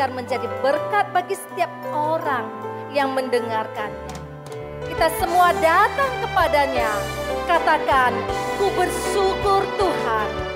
agar menjadi berkat bagi setiap orang yang mendengarkannya. Kita semua datang kepadanya, katakan, "Ku bersyukur, Tuhan."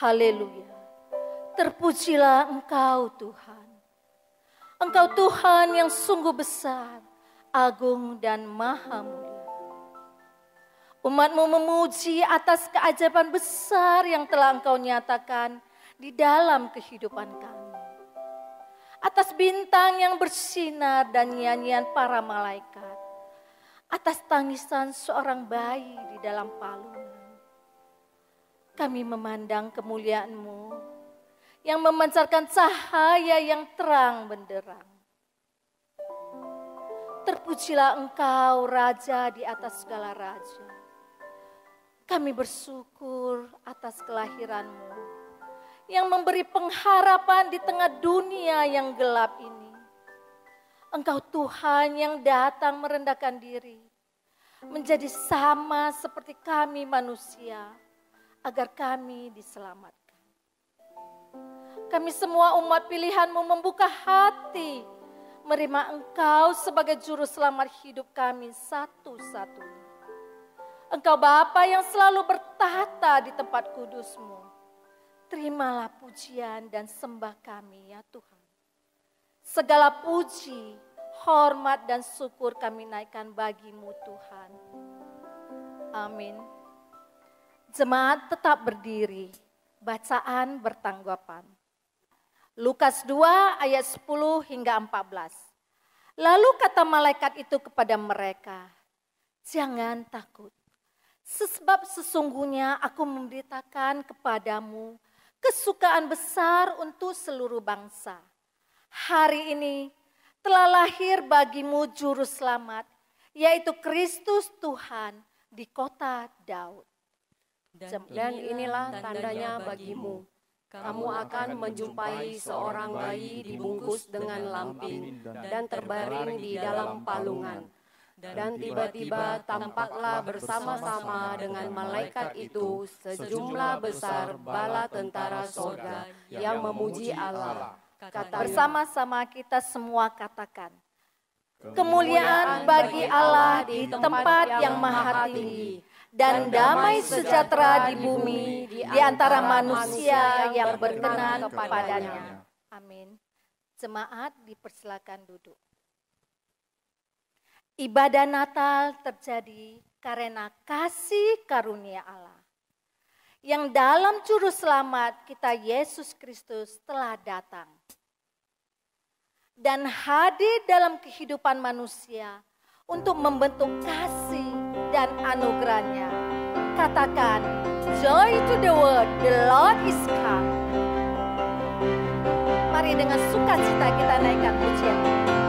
Haleluya. Terpujilah Engkau Tuhan. Engkau Tuhan yang sungguh besar, agung dan maha mulia. Umatmu memuji atas keajaiban besar yang telah Engkau nyatakan di dalam kehidupan kami. Atas bintang yang bersinar dan nyanyian para malaikat atas tangisan seorang bayi di dalam palungan. Kami memandang kemuliaan-Mu yang memancarkan cahaya yang terang benderang. Terpujilah Engkau Raja di atas segala raja. Kami bersyukur atas kelahiran-Mu yang memberi pengharapan di tengah dunia yang gelap ini. Engkau Tuhan yang datang merendahkan diri, menjadi sama seperti kami manusia, agar kami diselamatkan. Kami semua umat pilihanmu membuka hati, menerima Engkau sebagai juru selamat hidup kami satu-satunya. Engkau Bapa yang selalu bertata di tempat kudusmu. Terimalah pujian dan sembah kami ya Tuhan. Segala puji, hormat dan syukur kami naikkan bagimu Tuhan. Amin. Jemaat tetap berdiri, bacaan bertanggapan. Lukas 2 ayat 10 hingga 14. Lalu kata malaikat itu kepada mereka, jangan takut. Sebab sesungguhnya aku memberitakan kepadamu kesukaan besar untuk seluruh bangsa hari ini telah lahir bagimu juru selamat, yaitu Kristus Tuhan di kota Daud. Dan inilah tandanya bagimu. Kamu akan menjumpai seorang bayi dibungkus dengan lampin dan terbaring di dalam palungan. Dan tiba-tiba tampaklah bersama-sama dengan malaikat itu sejumlah besar bala tentara sorga yang memuji Allah. Kata Bersama-sama kita semua katakan, kemuliaan bagi Allah di tempat yang maha tinggi dan damai sejahtera di bumi di antara manusia yang berkenan kepadanya. Amin. Jemaat dipersilakan duduk. Ibadah Natal terjadi karena kasih karunia Allah. Yang dalam juru selamat kita Yesus Kristus telah datang. Dan hadir dalam kehidupan manusia untuk membentuk kasih dan anugerahnya. Katakan, joy to the world, the Lord is come. Mari dengan sukacita kita naikkan pujian.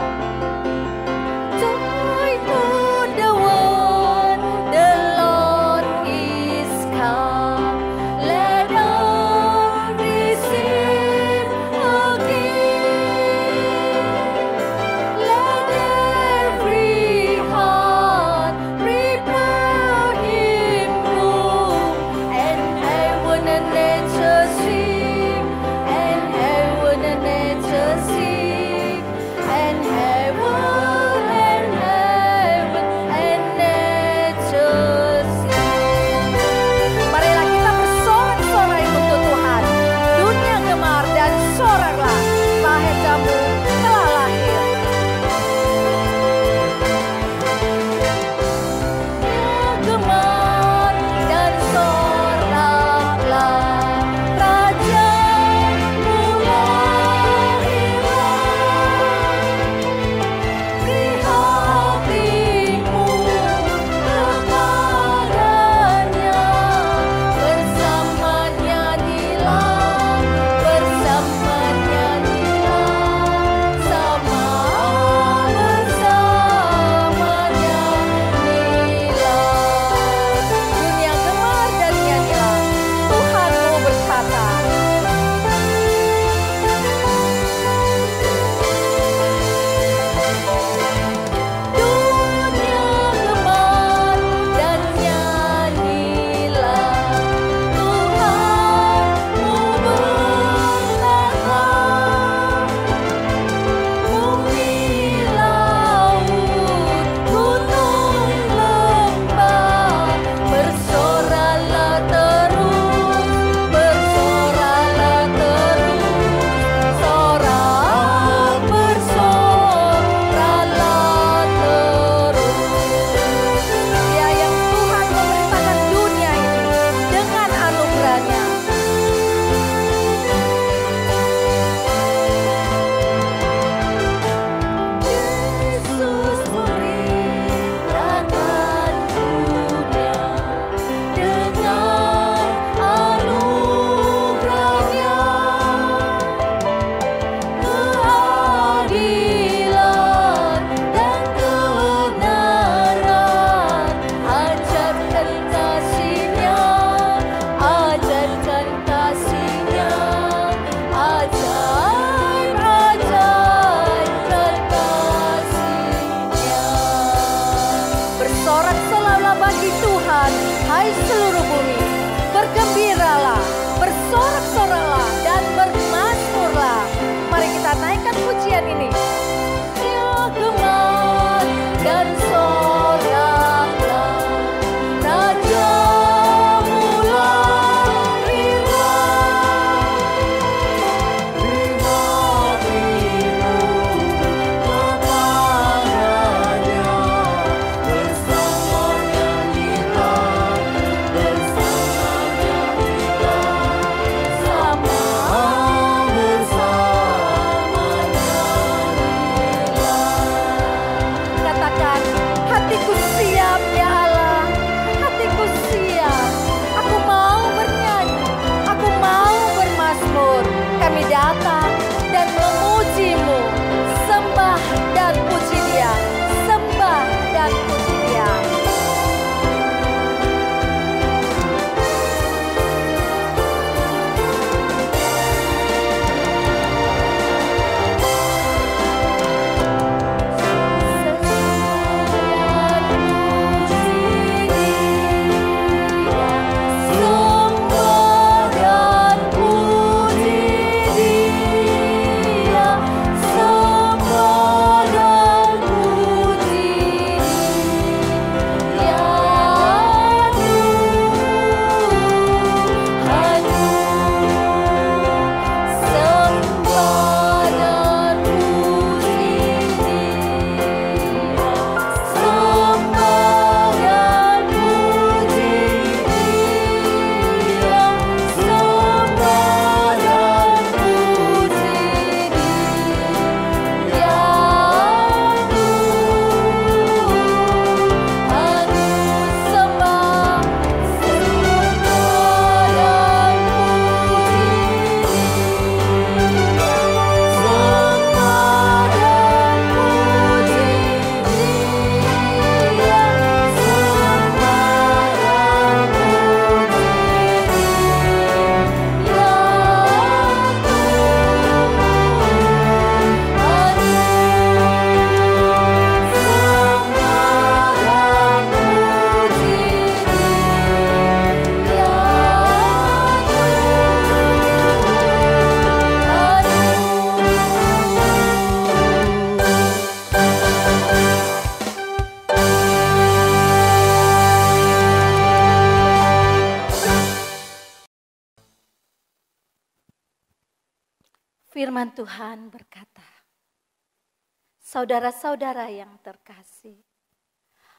Saudara-saudara yang terkasih,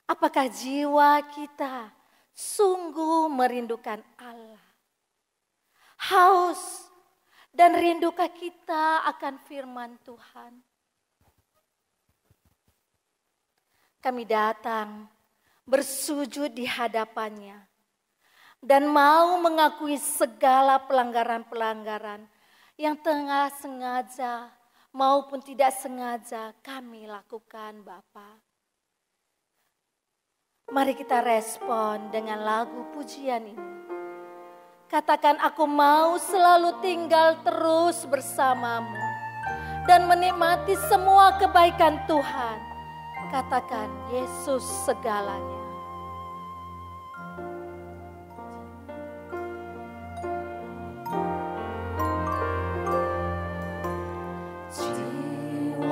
apakah jiwa kita sungguh merindukan Allah? Haus dan rindukah kita akan firman Tuhan? Kami datang bersujud di hadapannya dan mau mengakui segala pelanggaran-pelanggaran yang tengah sengaja maupun tidak sengaja kami lakukan Bapa. Mari kita respon dengan lagu pujian ini. Katakan aku mau selalu tinggal terus bersamamu dan menikmati semua kebaikan Tuhan. Katakan Yesus segalanya.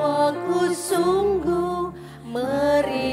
Jiwaku sungguh merindukanmu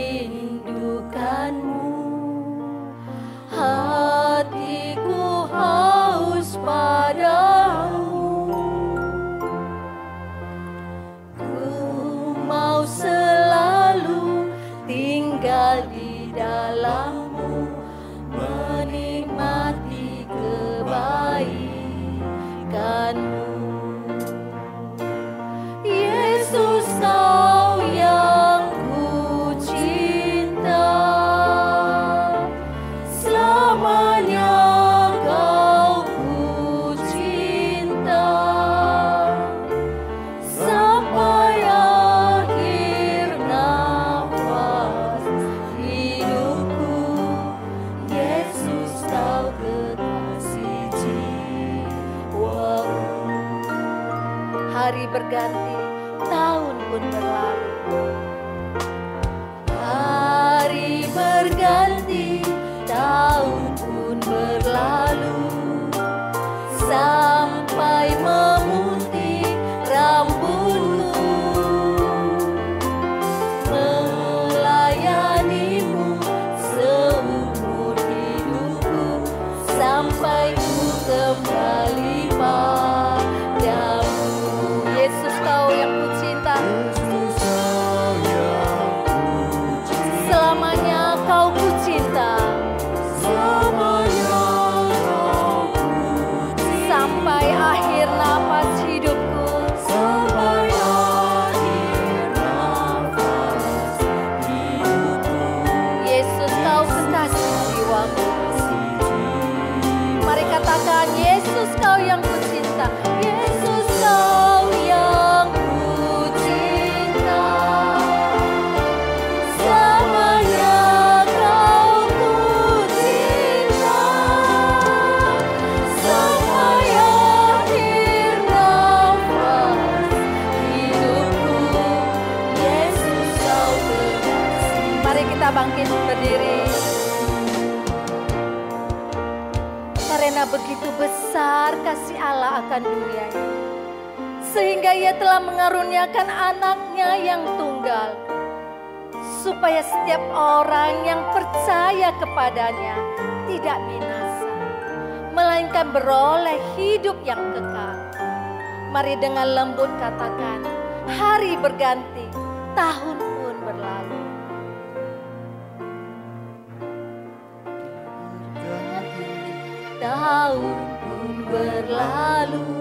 Hari berganti, tahun pun berlalu. Dunia ini. Sehingga ia telah mengaruniakan anaknya yang tunggal. Supaya setiap orang yang percaya kepadanya tidak binasa. Melainkan beroleh hidup yang kekal. Mari dengan lembut katakan, hari berganti, tahun berlalu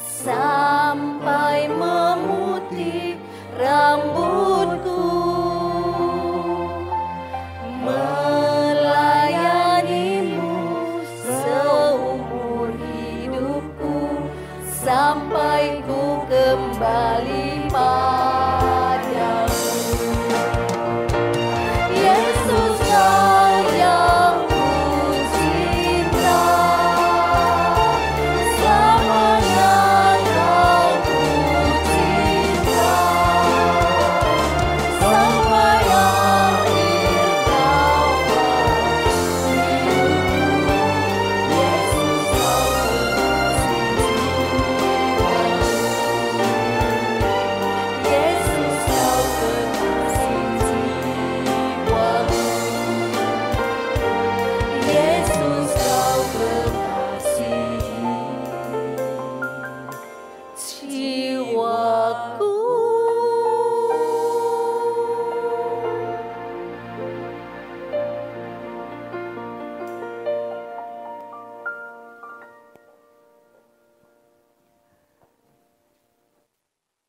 sampai memutih rambutku. Melayanimu seumur hidupku sampai ku kembali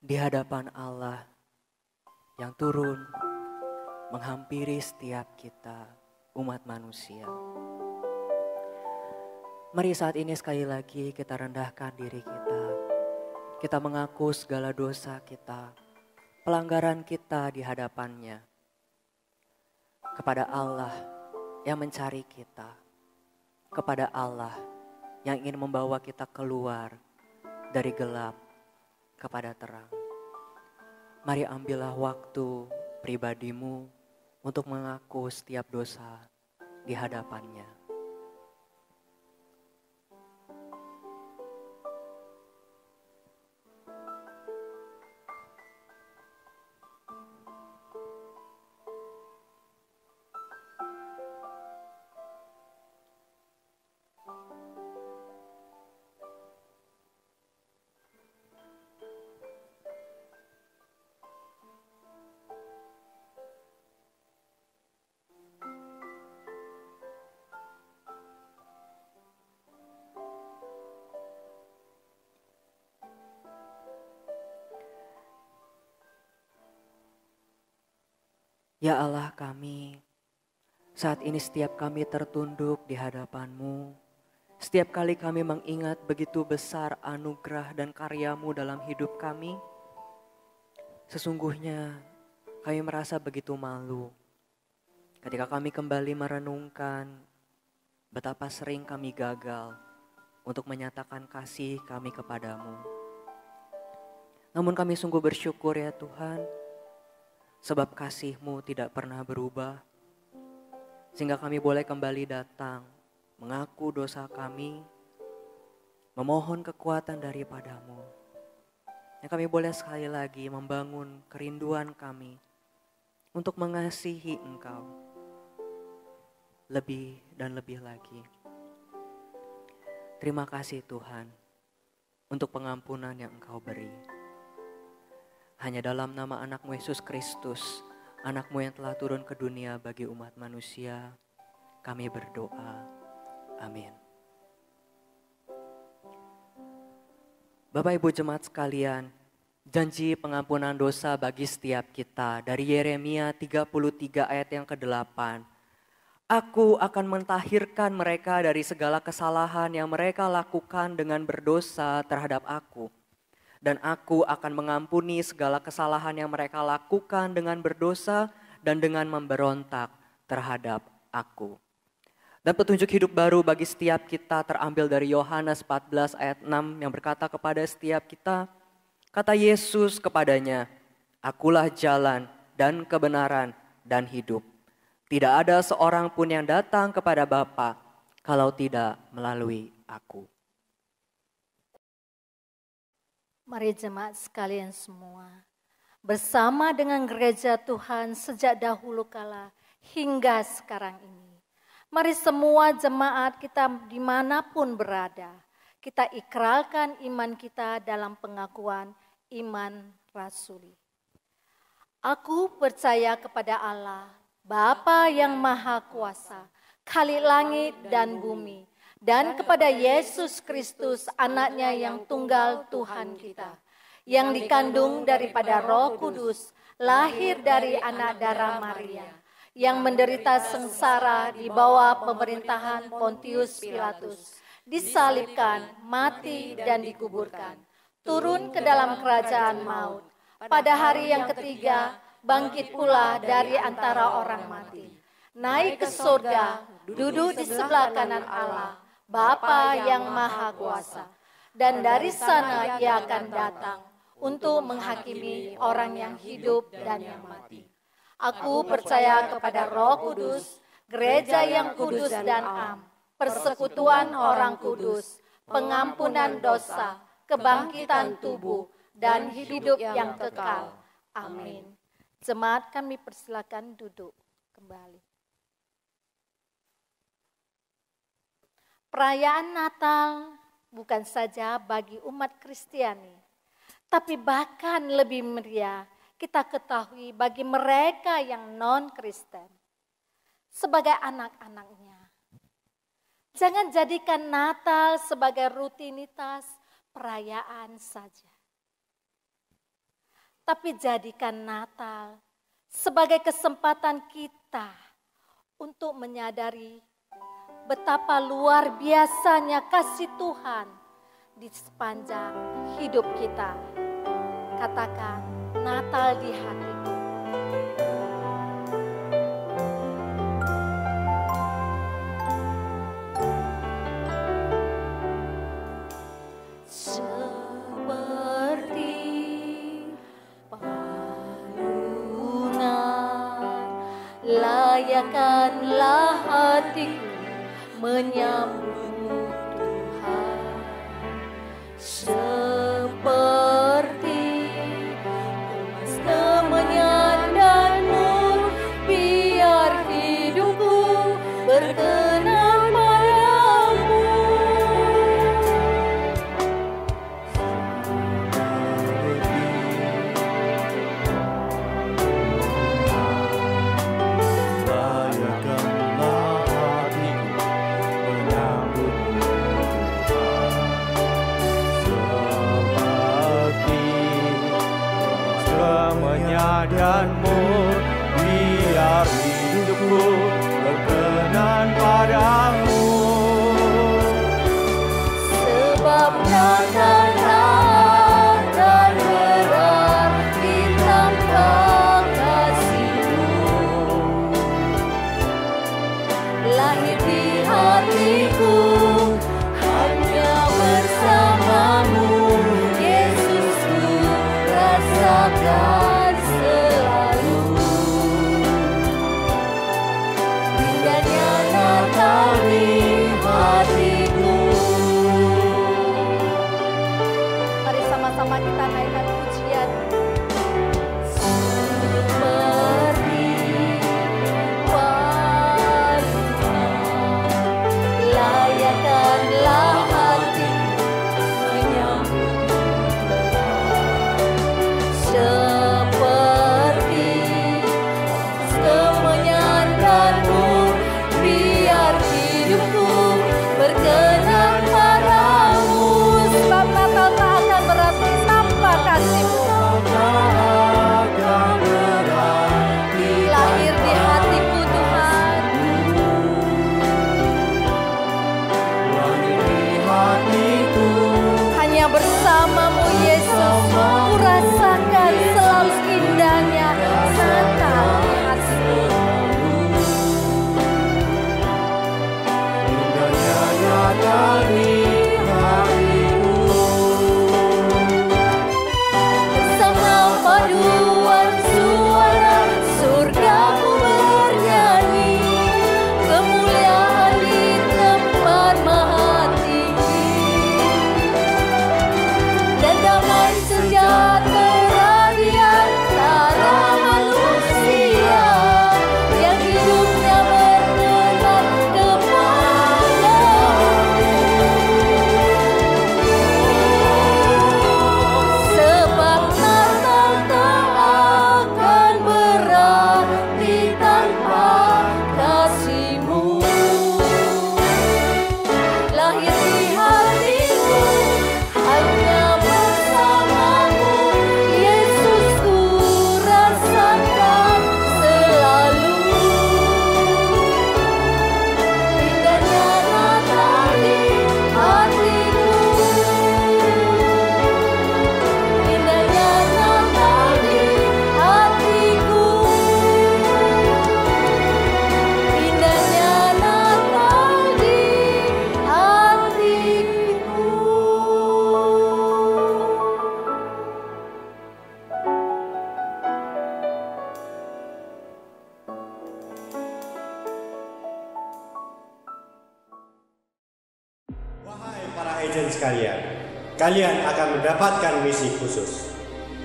di hadapan Allah yang turun menghampiri setiap kita, umat manusia. Mari saat ini sekali lagi kita rendahkan diri kita. Kita mengaku segala dosa kita, pelanggaran kita di hadapannya. Kepada Allah yang mencari kita. Kepada Allah yang ingin membawa kita keluar dari gelap kepada terang. Mari ambillah waktu pribadimu untuk mengaku setiap dosa di hadapannya. Ya Allah kami, saat ini setiap kami tertunduk di hadapan-Mu, setiap kali kami mengingat begitu besar anugerah dan karyamu dalam hidup kami, sesungguhnya kami merasa begitu malu ketika kami kembali merenungkan betapa sering kami gagal untuk menyatakan kasih kami kepadamu. Namun kami sungguh bersyukur ya Tuhan, sebab kasih-Mu tidak pernah berubah. Sehingga kami boleh kembali datang, mengaku dosa kami, memohon kekuatan daripadamu. Dan kami boleh sekali lagi membangun kerinduan kami untuk mengasihi Engkau lebih dan lebih lagi. Terima kasih Tuhan untuk pengampunan yang Engkau beri. Hanya dalam nama anakmu Yesus Kristus, anakmu yang telah turun ke dunia bagi umat manusia, kami berdoa. Amin. Bapak Ibu jemaat sekalian, janji pengampunan dosa bagi setiap kita dari Yeremia 33 ayat yang ke-8. Aku akan mentahirkan mereka dari segala kesalahan yang mereka lakukan dengan berdosa terhadap aku dan aku akan mengampuni segala kesalahan yang mereka lakukan dengan berdosa dan dengan memberontak terhadap aku. Dan petunjuk hidup baru bagi setiap kita terambil dari Yohanes 14 ayat 6 yang berkata kepada setiap kita, kata Yesus kepadanya, Akulah jalan dan kebenaran dan hidup. Tidak ada seorang pun yang datang kepada Bapa kalau tidak melalui aku. Mari jemaat sekalian semua, bersama dengan gereja Tuhan sejak dahulu kala hingga sekarang ini. Mari semua jemaat kita di mana pun berada, kita ikrarkan iman kita dalam pengakuan iman rasuli. Aku percaya kepada Allah, Bapa yang Maha Kuasa, Kali langit dan bumi, dan kepada Yesus Kristus anaknya yang tunggal Tuhan kita, yang dikandung daripada roh kudus, lahir dari anak darah Maria, yang menderita sengsara di bawah pemerintahan Pontius Pilatus, disalibkan, mati, dan dikuburkan, turun ke dalam kerajaan maut. Pada hari yang ketiga, bangkit pula dari antara orang mati. Naik ke surga, duduk di sebelah kanan Allah, Bapa yang Maha Kuasa, dan dari sana ia akan datang untuk menghakimi orang yang hidup dan yang mati. Aku percaya kepada Roh Kudus, gereja yang kudus dan am, persekutuan orang kudus, pengampunan dosa, kebangkitan tubuh, dan hidup yang kekal. Amin. Jemaat kami persilakan duduk kembali. Perayaan Natal bukan saja bagi umat Kristiani, tapi bahkan lebih meriah kita ketahui bagi mereka yang non-Kristen. Sebagai anak-anaknya. Jangan jadikan Natal sebagai rutinitas perayaan saja. Tapi jadikan Natal sebagai kesempatan kita untuk menyadari betapa luar biasanya kasih Tuhan di sepanjang hidup kita. Katakan Natal di palungan, layakanlah hatiku menyambut kemuliaan-Mu, biar hidupku berkenan padamu.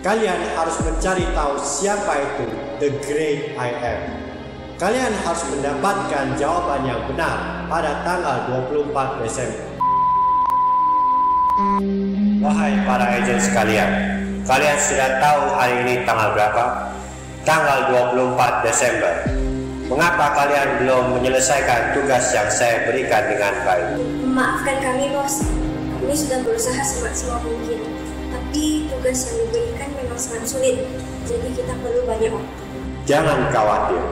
Kalian harus mencari tahu siapa itu The Great I Am. Kalian harus mendapatkan jawaban yang benar pada tanggal 24 Desember. Wahai para agent sekalian, kalian sudah tahu hari ini tanggal berapa? Tanggal 24 Desember. Mengapa kalian belum menyelesaikan tugas yang saya berikan dengan baik? Maafkan kami, bos. Kami sudah berusaha semaksimal mungkin. Tapi tugas yang sangat sulit. Jadi kita perlu banyak waktu. Jangan khawatir,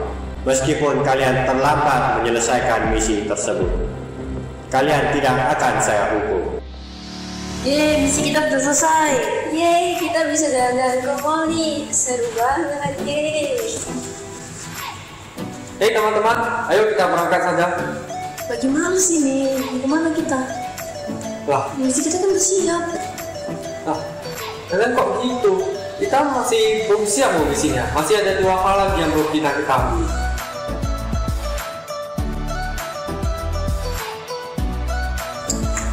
meskipun kalian terlambat menyelesaikan misi tersebut. Kalian tidak akan saya hukum. Yeay, misi kita sudah selesai. Yeay, kita bisa jalan-jalan ke mall nih. Seru banget, yeay. Hei teman-teman, ayo kita berangkat saja. Bagaimana sih nih? Ke mana kita? Lah, Misi kita kan udah siap. lah, kalian kok gitu? Kita masih belum siap mau misinya. Masih ada dua hal lagi yang belum kita ketahui.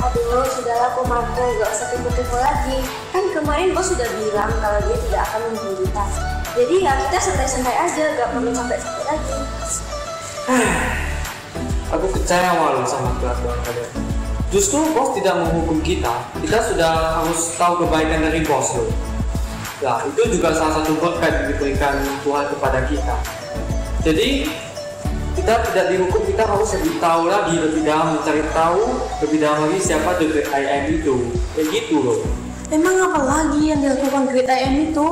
Aduh, sudahlah kok Marco, gak usah tipu-tipu lagi. Kan kemarin bos sudah bilang kalau dia tidak akan membunuh kita. Jadi ya kita santai-santai aja, gak perlu capek-capek lagi. Aku kecewa loh sama kelakuan kalian. Justru bos tidak menghukum kita. Kita sudah harus tahu kebaikan dari bos loh. Nah, itu juga salah satu berkat yang diberikan Tuhan kepada kita. Jadi, kita tidak dihukum, kita harus lebih tahu lagi, lebih dalam mencari tahu, lebih dalam lagi siapa The Great I Am itu. Kayak gitu loh. Emang apa lagi yang dilakukan Great IM itu?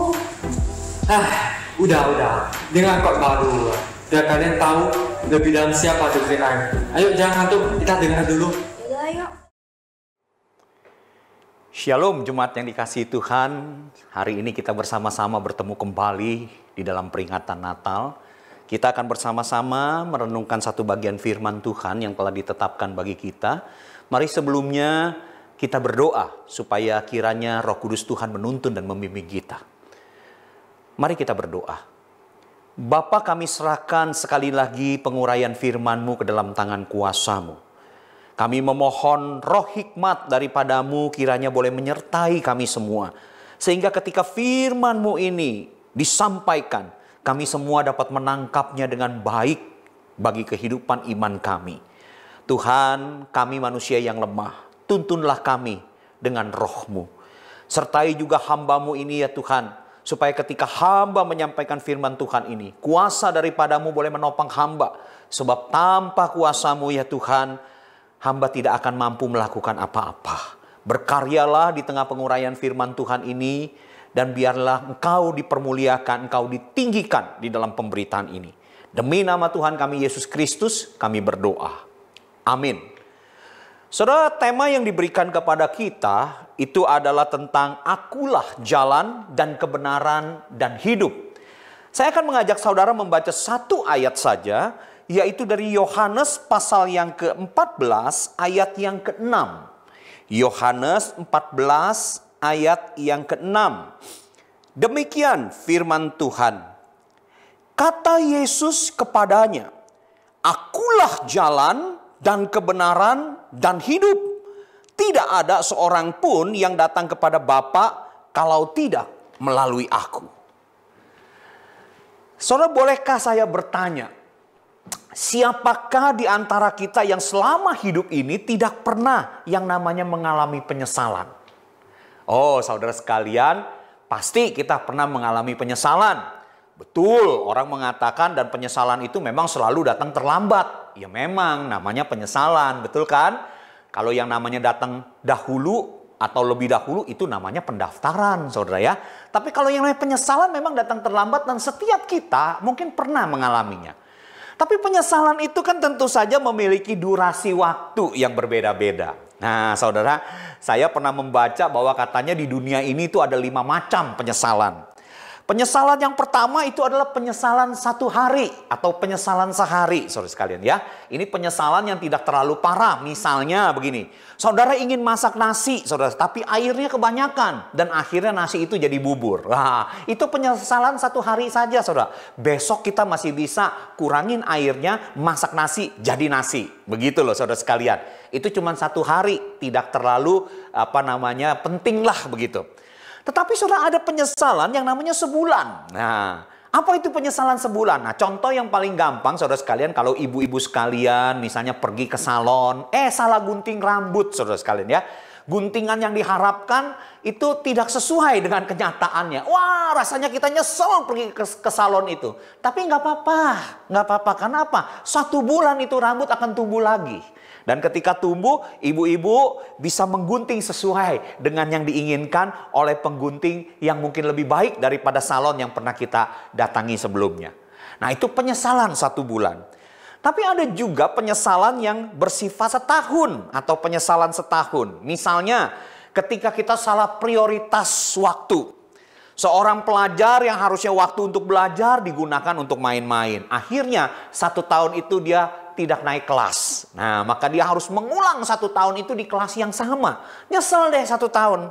Ah, udah, udah. Dengar kok baru. Biar kalian tahu lebih dalam siapa The Great I Am. Ayo jangan ngantuk, kita dengar dulu. Yaudah ayo. Shalom Jemaat yang dikasihi Tuhan. Hari ini kita bersama-sama bertemu kembali di dalam peringatan Natal. Kita akan bersama-sama merenungkan satu bagian firman Tuhan yang telah ditetapkan bagi kita. Mari sebelumnya kita berdoa supaya kiranya Roh Kudus Tuhan menuntun dan membimbing kita. Mari kita berdoa. Bapa kami serahkan sekali lagi penguraian firman-Mu ke dalam tangan kuasamu. Kami memohon roh hikmat daripadamu kiranya boleh menyertai kami semua. Sehingga ketika firman-Mu ini disampaikan, kami semua dapat menangkapnya dengan baik bagi kehidupan iman kami. Tuhan, kami manusia yang lemah, tuntunlah kami dengan roh-Mu. Sertai juga hamba-Mu ini ya Tuhan, supaya ketika hamba menyampaikan firman Tuhan ini, kuasa daripadamu boleh menopang hamba. Sebab tanpa kuasamu ya Tuhan, hamba tidak akan mampu melakukan apa-apa. Berkaryalah di tengah penguraian firman Tuhan ini, dan biarlah engkau dipermuliakan, engkau ditinggikan di dalam pemberitaan ini. Demi nama Tuhan kami Yesus Kristus, kami berdoa. Amin. Saudara, tema yang diberikan kepada kita itu adalah tentang akulah jalan dan kebenaran dan hidup. Saya akan mengajak saudara membaca satu ayat saja, yaitu dari Yohanes pasal yang ke-14 ayat yang ke-6. Yohanes 14 ayat yang ke-6. Demikian firman Tuhan. Kata Yesus kepadanya, Akulah jalan dan kebenaran dan hidup. Tidak ada seorang pun yang datang kepada Bapa kalau tidak melalui aku. Saudara, bolehkah saya bertanya, siapakah di antara kita yang selama hidup ini tidak pernah yang namanya mengalami penyesalan? Oh, saudara sekalian, pasti kita pernah mengalami penyesalan. Betul, orang mengatakan dan penyesalan itu memang selalu datang terlambat. Ya memang namanya penyesalan, betul kan? Kalau yang namanya datang dahulu atau lebih dahulu itu namanya pendaftaran, saudara ya. Tapi kalau yang namanya penyesalan memang datang terlambat dan setiap kita mungkin pernah mengalaminya. Tapi penyesalan itu kan tentu saja memiliki durasi waktu yang berbeda-beda. Nah, saudara, saya pernah membaca bahwa katanya di dunia ini itu ada lima macam penyesalan. Penyesalan yang pertama itu adalah penyesalan satu hari atau penyesalan sehari, saudara sekalian ya. Ini penyesalan yang tidak terlalu parah. Misalnya begini, saudara ingin masak nasi, saudara, tapi airnya kebanyakan dan akhirnya nasi itu jadi bubur. Nah, itu penyesalan satu hari saja, saudara. Besok kita masih bisa kurangin airnya, masak nasi jadi nasi. Begitu loh, saudara sekalian. Itu cuma satu hari, tidak terlalu apa namanya penting lah begitu. Tetapi sudah ada penyesalan yang namanya sebulan. Nah, apa itu penyesalan sebulan? Nah, contoh yang paling gampang saudara sekalian kalau ibu-ibu sekalian misalnya pergi ke salon, eh salah gunting rambut saudara sekalian ya. Guntingan yang diharapkan itu tidak sesuai dengan kenyataannya. Wah, rasanya kita nyesel pergi ke, ke salon itu. Tapi nggak apa-apa, nggak apa-apa. Kenapa? Satu bulan itu rambut akan tumbuh lagi. Dan ketika tumbuh, ibu-ibu bisa menggunting sesuai dengan yang diinginkan oleh penggunting yang mungkin lebih baik daripada salon yang pernah kita datangi sebelumnya. Nah itu penyesalan satu bulan. Tapi ada juga penyesalan yang bersifat setahun atau penyesalan setahun. Misalnya ketika kita salah prioritas waktu. Seorang pelajar yang harusnya waktu untuk belajar digunakan untuk main-main. Akhirnya satu tahun itu dia tidak naik kelas. Nah maka dia harus mengulang satu tahun itu di kelas yang sama. Nyesel deh satu tahun.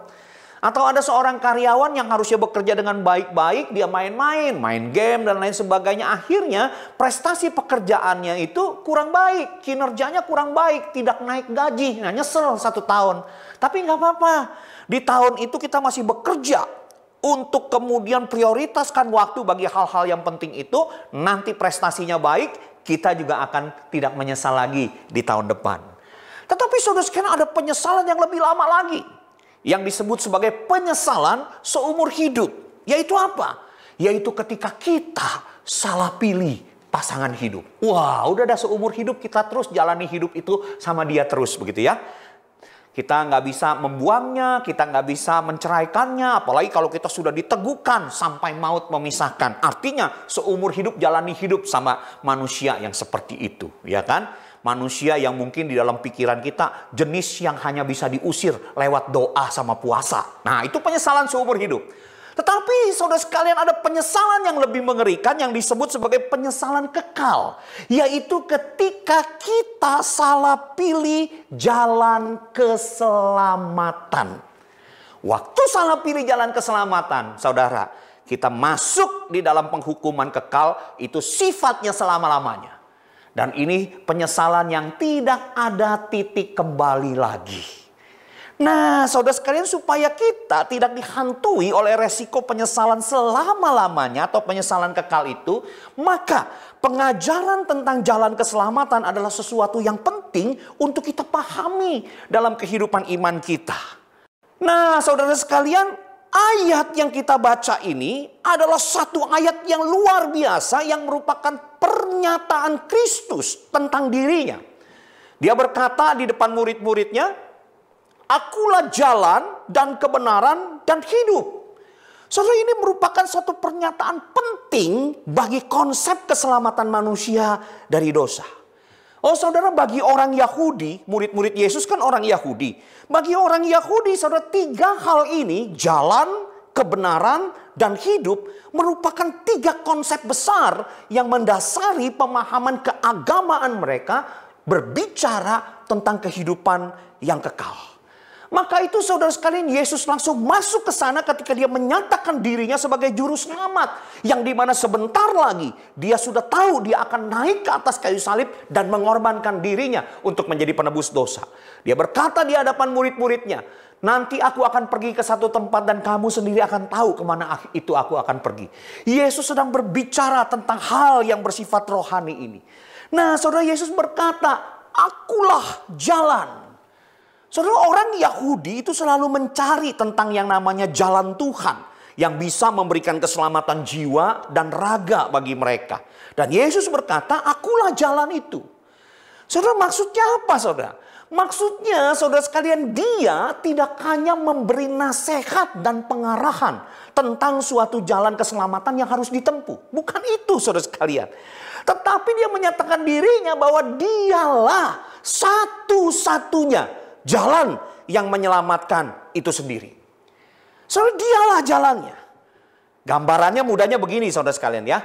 Atau ada seorang karyawan yang harusnya bekerja dengan baik-baik, dia main-main, main game dan lain sebagainya. Akhirnya prestasi pekerjaannya itu kurang baik, kinerjanya kurang baik, tidak naik gaji. Nah nyesel satu tahun. Tapi nggak apa-apa. Di tahun itu kita masih bekerja untuk kemudian prioritaskan waktu bagi hal-hal yang penting itu, nanti prestasinya baik, kita juga akan tidak menyesal lagi di tahun depan. Tetapi saudara sekalian ada penyesalan yang lebih lama lagi. Yang disebut sebagai penyesalan seumur hidup. Yaitu apa? Yaitu ketika kita salah pilih pasangan hidup. Wah, udah ada seumur hidup kita terus jalani hidup itu sama dia terus begitu ya. Kita nggak bisa membuangnya, kita nggak bisa menceraikannya, apalagi kalau kita sudah diteguhkan sampai maut memisahkan. Artinya seumur hidup jalani hidup sama manusia yang seperti itu, ya kan? Manusia yang mungkin di dalam pikiran kita jenis yang hanya bisa diusir lewat doa sama puasa. Nah itu penyesalan seumur hidup. Tetapi saudara sekalian ada penyesalan yang lebih mengerikan yang disebut sebagai penyesalan kekal. Yaitu ketika kita salah pilih jalan keselamatan. Waktu salah pilih jalan keselamatan, saudara, kita masuk di dalam penghukuman kekal itu sifatnya selama-lamanya. Dan ini penyesalan yang tidak ada titik kembali lagi. Nah, saudara sekalian supaya kita tidak dihantui oleh resiko penyesalan selama-lamanya atau penyesalan kekal itu, maka pengajaran tentang jalan keselamatan adalah sesuatu yang penting untuk kita pahami dalam kehidupan iman kita. Nah, saudara sekalian, ayat yang kita baca ini adalah satu ayat yang luar biasa yang merupakan pernyataan Kristus tentang dirinya. Dia berkata di depan murid-muridnya, Akulah jalan dan kebenaran dan hidup. Saudara ini merupakan satu pernyataan penting bagi konsep keselamatan manusia dari dosa. Oh saudara bagi orang Yahudi, murid-murid Yesus kan orang Yahudi. Bagi orang Yahudi saudara tiga hal ini jalan, kebenaran, dan hidup merupakan tiga konsep besar yang mendasari pemahaman keagamaan mereka berbicara tentang kehidupan yang kekal. Maka itu saudara sekalian Yesus langsung masuk ke sana ketika dia menyatakan dirinya sebagai juru selamat. Yang di mana sebentar lagi dia sudah tahu dia akan naik ke atas kayu salib dan mengorbankan dirinya untuk menjadi penebus dosa. Dia berkata di hadapan murid-muridnya, nanti aku akan pergi ke satu tempat dan kamu sendiri akan tahu ke mana itu aku akan pergi. Yesus sedang berbicara tentang hal yang bersifat rohani ini. Nah saudara Yesus berkata, akulah jalan Saudara orang Yahudi itu selalu mencari tentang yang namanya jalan Tuhan. Yang bisa memberikan keselamatan jiwa dan raga bagi mereka. Dan Yesus berkata, akulah jalan itu. Saudara maksudnya apa saudara? Maksudnya saudara sekalian dia tidak hanya memberi nasihat dan pengarahan tentang suatu jalan keselamatan yang harus ditempuh. Bukan itu saudara sekalian. Tetapi dia menyatakan dirinya bahwa dialah satu-satunya jalan yang menyelamatkan itu sendiri. Soalnya dialah jalannya. Gambarannya mudahnya begini saudara sekalian ya.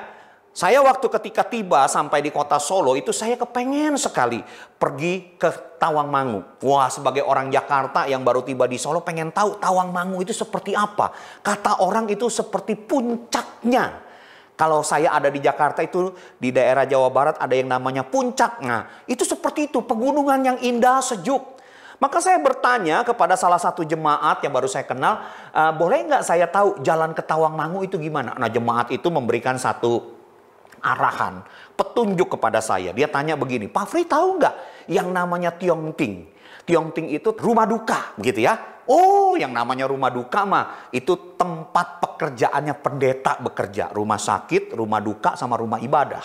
Saya waktu ketika tiba sampai di kota Solo itu saya kepengen sekali pergi ke Tawangmangu. Wah sebagai orang Jakarta yang baru tiba di Solo pengen tahu Tawangmangu itu seperti apa. Kata orang itu seperti puncaknya. Kalau saya ada di Jakarta itu di daerah Jawa Barat ada yang namanya puncak. Nah itu seperti itu pegunungan yang indah sejuk. Maka saya bertanya kepada salah satu jemaat yang baru saya kenal, e, boleh nggak saya tahu jalan ke Tawangmangu itu gimana? Nah jemaat itu memberikan satu arahan, petunjuk kepada saya. Dia tanya begini, Pak Fri tahu nggak yang namanya Tiong Ting? Tiong Ting itu rumah duka, begitu ya? Oh, yang namanya rumah duka mah itu tempat pekerjaannya pendeta bekerja, rumah sakit, rumah duka sama rumah ibadah.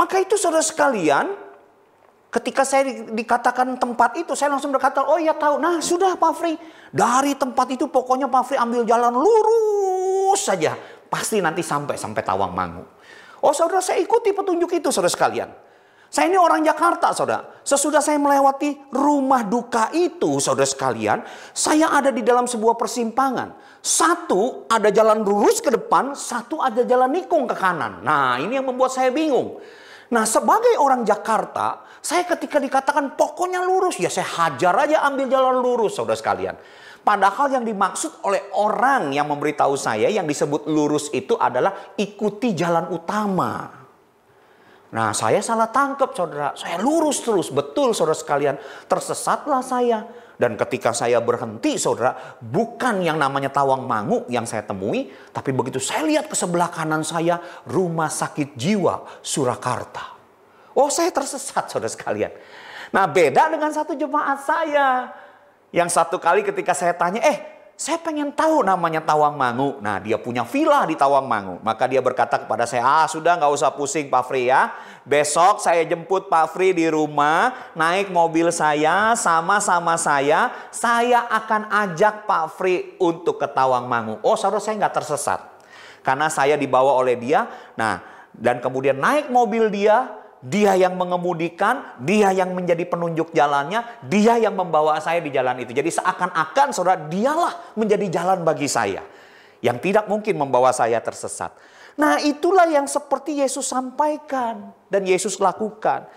Maka itu saudara sekalian, ketika saya dikatakan tempat itu, saya langsung berkata, oh ya tahu. Nah sudah Pak Fri, dari tempat itu pokoknya Pak Fri ambil jalan lurus saja. Pasti nanti sampai, sampai Tawang Mangu. Oh saudara saya ikuti petunjuk itu saudara sekalian. Saya ini orang Jakarta saudara. Sesudah saya melewati rumah duka itu saudara sekalian. Saya ada di dalam sebuah persimpangan. Satu ada jalan lurus ke depan. Satu ada jalan nikung ke kanan. Nah ini yang membuat saya bingung. Nah sebagai orang Jakarta. Saya ketika dikatakan pokoknya lurus. Ya saya hajar aja ambil jalan lurus saudara sekalian. Padahal yang dimaksud oleh orang yang memberitahu saya yang disebut lurus itu adalah ikuti jalan utama. Nah saya salah tangkap saudara. Saya lurus terus. Betul saudara sekalian. Tersesatlah saya. Dan ketika saya berhenti saudara, bukan yang namanya Tawang Mangu yang saya temui, tapi begitu saya lihat ke sebelah kanan saya, rumah sakit jiwa Surakarta. Oh saya tersesat saudara sekalian. Nah beda dengan satu jemaat saya. Yang satu kali ketika saya tanya, eh saya pengen tahu namanya Tawang Mangu. Nah dia punya villa di Tawang Mangu. Maka dia berkata kepada saya, ah sudah nggak usah pusing Pak Fri ya. Besok saya jemput Pak Fri di rumah, naik mobil saya sama-sama saya. Saya akan ajak Pak Fri untuk ke Tawang Mangu. Oh saudara saya nggak tersesat. Karena saya dibawa oleh dia. Nah dan kemudian naik mobil dia, dia yang mengemudikan, dia yang menjadi penunjuk jalannya, dia yang membawa saya di jalan itu. Jadi seakan-akan saudara dialah menjadi jalan bagi saya. Yang tidak mungkin membawa saya tersesat. Nah itulah yang seperti Yesus sampaikan dan Yesus lakukan.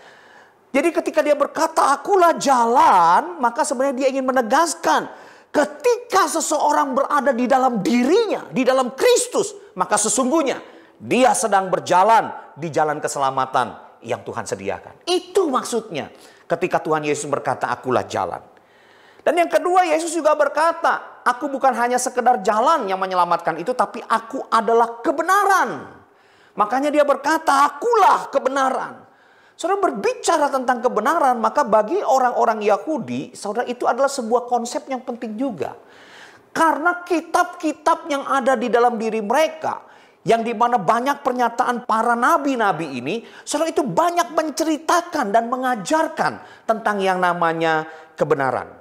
Jadi ketika dia berkata akulah jalan, maka sebenarnya dia ingin menegaskan ketika seseorang berada di dalam dirinya, di dalam Kristus, maka sesungguhnya dia sedang berjalan di jalan keselamatan yang Tuhan sediakan. Itu maksudnya ketika Tuhan Yesus berkata, akulah jalan. Dan yang kedua Yesus juga berkata, aku bukan hanya sekedar jalan yang menyelamatkan itu, tapi aku adalah kebenaran. Makanya dia berkata, akulah kebenaran. Saudara berbicara tentang kebenaran, maka bagi orang-orang Yahudi, saudara itu adalah sebuah konsep yang penting juga. Karena kitab-kitab yang ada di dalam diri mereka, yang di mana banyak pernyataan para nabi-nabi ini, saudara itu banyak menceritakan dan mengajarkan tentang yang namanya kebenaran.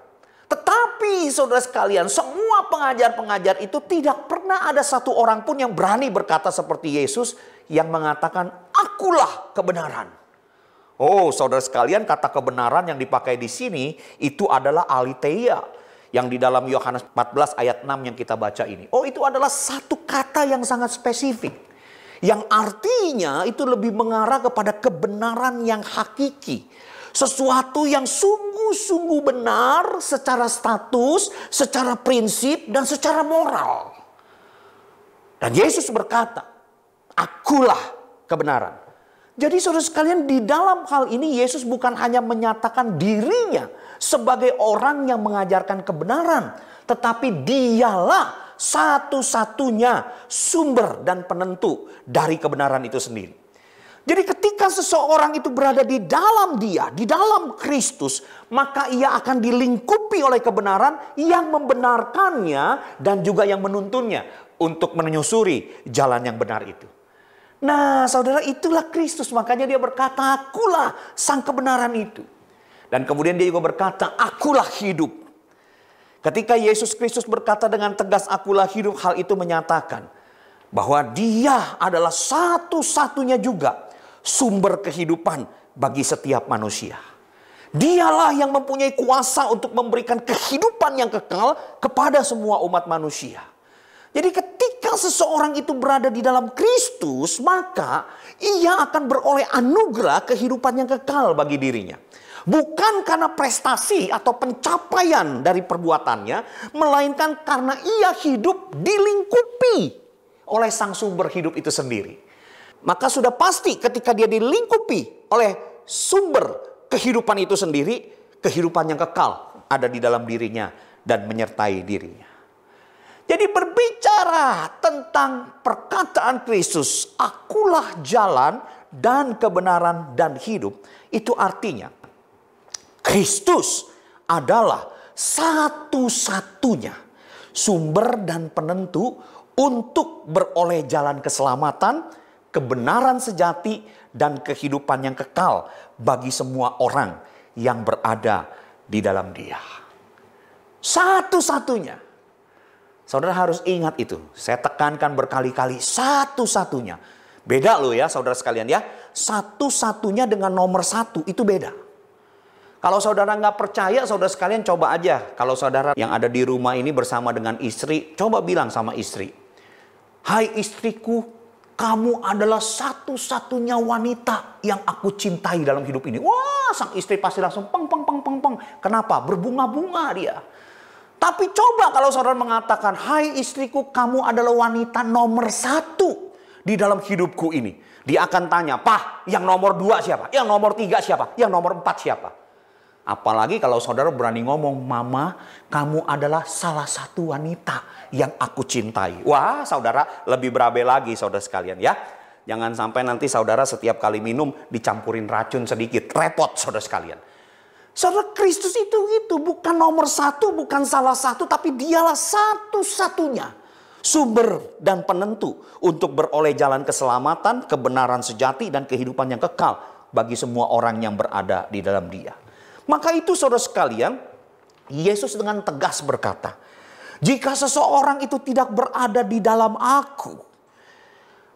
Tetapi saudara sekalian, semua pengajar-pengajar itu tidak pernah ada satu orang pun yang berani berkata seperti Yesus yang mengatakan, akulah kebenaran. Oh saudara sekalian, kata kebenaran yang dipakai di sini itu adalah aliteia yang di dalam Yohanes 14 ayat 6 yang kita baca ini. Oh itu adalah satu kata yang sangat spesifik. Yang artinya itu lebih mengarah kepada kebenaran yang hakiki. Sesuatu yang sungguh-sungguh benar secara status, secara prinsip, dan secara moral. Dan Yesus berkata, akulah kebenaran. Jadi saudara sekalian di dalam hal ini Yesus bukan hanya menyatakan dirinya sebagai orang yang mengajarkan kebenaran. Tetapi dialah satu-satunya sumber dan penentu dari kebenaran itu sendiri. Jadi ketika seseorang itu berada di dalam dia, di dalam Kristus, maka ia akan dilingkupi oleh kebenaran yang membenarkannya dan juga yang menuntunnya untuk menyusuri jalan yang benar itu. Nah saudara itulah Kristus, makanya dia berkata akulah sang kebenaran itu. Dan kemudian dia juga berkata, akulah hidup. Ketika Yesus Kristus berkata dengan tegas, akulah hidup, hal itu menyatakan bahwa dia adalah satu-satunya juga sumber kehidupan bagi setiap manusia. Dialah yang mempunyai kuasa untuk memberikan kehidupan yang kekal kepada semua umat manusia. Jadi ketika seseorang itu berada di dalam Kristus, maka ia akan beroleh anugerah kehidupan yang kekal bagi dirinya. Bukan karena prestasi atau pencapaian dari perbuatannya, melainkan karena ia hidup dilingkupi oleh sang sumber hidup itu sendiri. Maka sudah pasti ketika dia dilingkupi oleh sumber kehidupan itu sendiri, kehidupan yang kekal ada di dalam dirinya dan menyertai dirinya. Jadi berbicara tentang perkataan Kristus, akulah jalan dan kebenaran dan hidup, itu artinya Kristus adalah satu-satunya sumber dan penentu untuk beroleh jalan keselamatan, kebenaran sejati, dan kehidupan yang kekal bagi semua orang yang berada di dalam Dia. Satu-satunya. Saudara harus ingat itu. Saya tekankan berkali-kali satu-satunya. Beda loh ya saudara sekalian ya. Satu-satunya dengan nomor satu itu beda. Kalau saudara nggak percaya, saudara sekalian coba aja. Kalau saudara yang ada di rumah ini bersama dengan istri, coba bilang sama istri. Hai istriku, kamu adalah satu-satunya wanita yang aku cintai dalam hidup ini. Wah, sang istri pasti langsung peng, peng, peng, peng, peng. Kenapa? Berbunga-bunga dia. Tapi coba kalau saudara mengatakan, hai istriku, kamu adalah wanita nomor satu di dalam hidupku ini. Dia akan tanya, Pah, yang nomor dua siapa? Yang nomor tiga siapa? Yang nomor empat siapa? Apalagi kalau saudara berani ngomong, Mama, kamu adalah salah satu wanita yang aku cintai. Wah, saudara lebih berabe lagi saudara sekalian ya. Jangan sampai nanti saudara setiap kali minum dicampurin racun sedikit. Repot saudara sekalian. Saudara Kristus itu itu bukan nomor satu, bukan salah satu, tapi dialah satu-satunya sumber dan penentu untuk beroleh jalan keselamatan, kebenaran sejati, dan kehidupan yang kekal bagi semua orang yang berada di dalam dia. Maka itu saudara sekalian, Yesus dengan tegas berkata, jika seseorang itu tidak berada di dalam aku,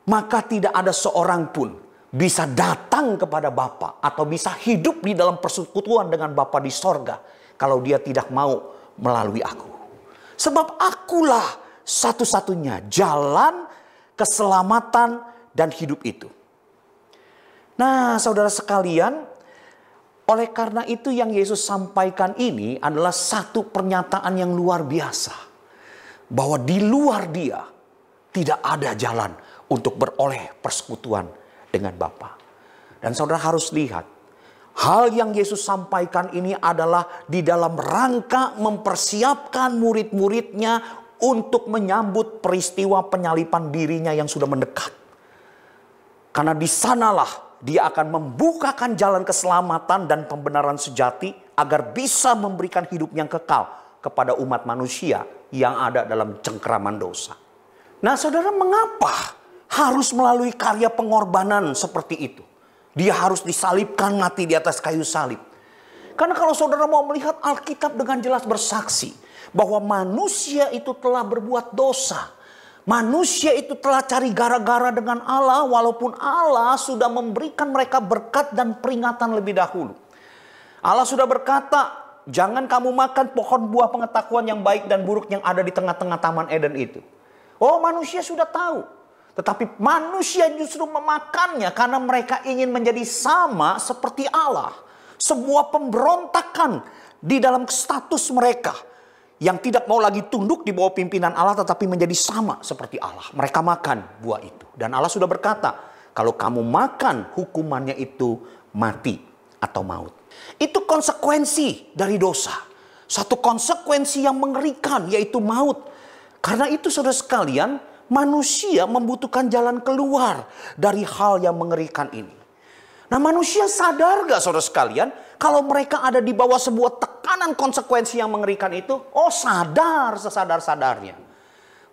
maka tidak ada seorang pun bisa datang kepada Bapa atau bisa hidup di dalam persekutuan dengan Bapa di sorga kalau dia tidak mau melalui aku. Sebab akulah satu-satunya jalan keselamatan dan hidup itu. Nah, saudara sekalian, oleh karena itu yang Yesus sampaikan ini adalah satu pernyataan yang luar biasa. Bahwa di luar dia tidak ada jalan untuk beroleh persekutuan dengan Bapa. Dan saudara harus lihat, hal yang Yesus sampaikan ini adalah di dalam rangka mempersiapkan murid-muridnya untuk menyambut peristiwa penyalipan dirinya yang sudah mendekat. Karena di sanalah dia akan membukakan jalan keselamatan dan pembenaran sejati agar bisa memberikan hidup yang kekal kepada umat manusia yang ada dalam cengkeraman dosa. Nah, saudara, mengapa harus melalui karya pengorbanan seperti itu? Dia harus disalibkan mati di atas kayu salib. Karena kalau saudara mau melihat Alkitab dengan jelas bersaksi bahwa manusia itu telah berbuat dosa Manusia itu telah cari gara-gara dengan Allah walaupun Allah sudah memberikan mereka berkat dan peringatan lebih dahulu. Allah sudah berkata, jangan kamu makan pohon buah pengetahuan yang baik dan buruk yang ada di tengah-tengah taman Eden itu. Oh manusia sudah tahu. Tetapi manusia justru memakannya karena mereka ingin menjadi sama seperti Allah. Sebuah pemberontakan di dalam status mereka yang tidak mau lagi tunduk di bawah pimpinan Allah tetapi menjadi sama seperti Allah. Mereka makan buah itu. Dan Allah sudah berkata, kalau kamu makan hukumannya itu mati atau maut. Itu konsekuensi dari dosa. Satu konsekuensi yang mengerikan yaitu maut. Karena itu saudara sekalian, manusia membutuhkan jalan keluar dari hal yang mengerikan ini. Nah manusia sadar gak saudara sekalian kalau mereka ada di bawah sebuah tekanan konsekuensi yang mengerikan itu, oh sadar sesadar-sadarnya.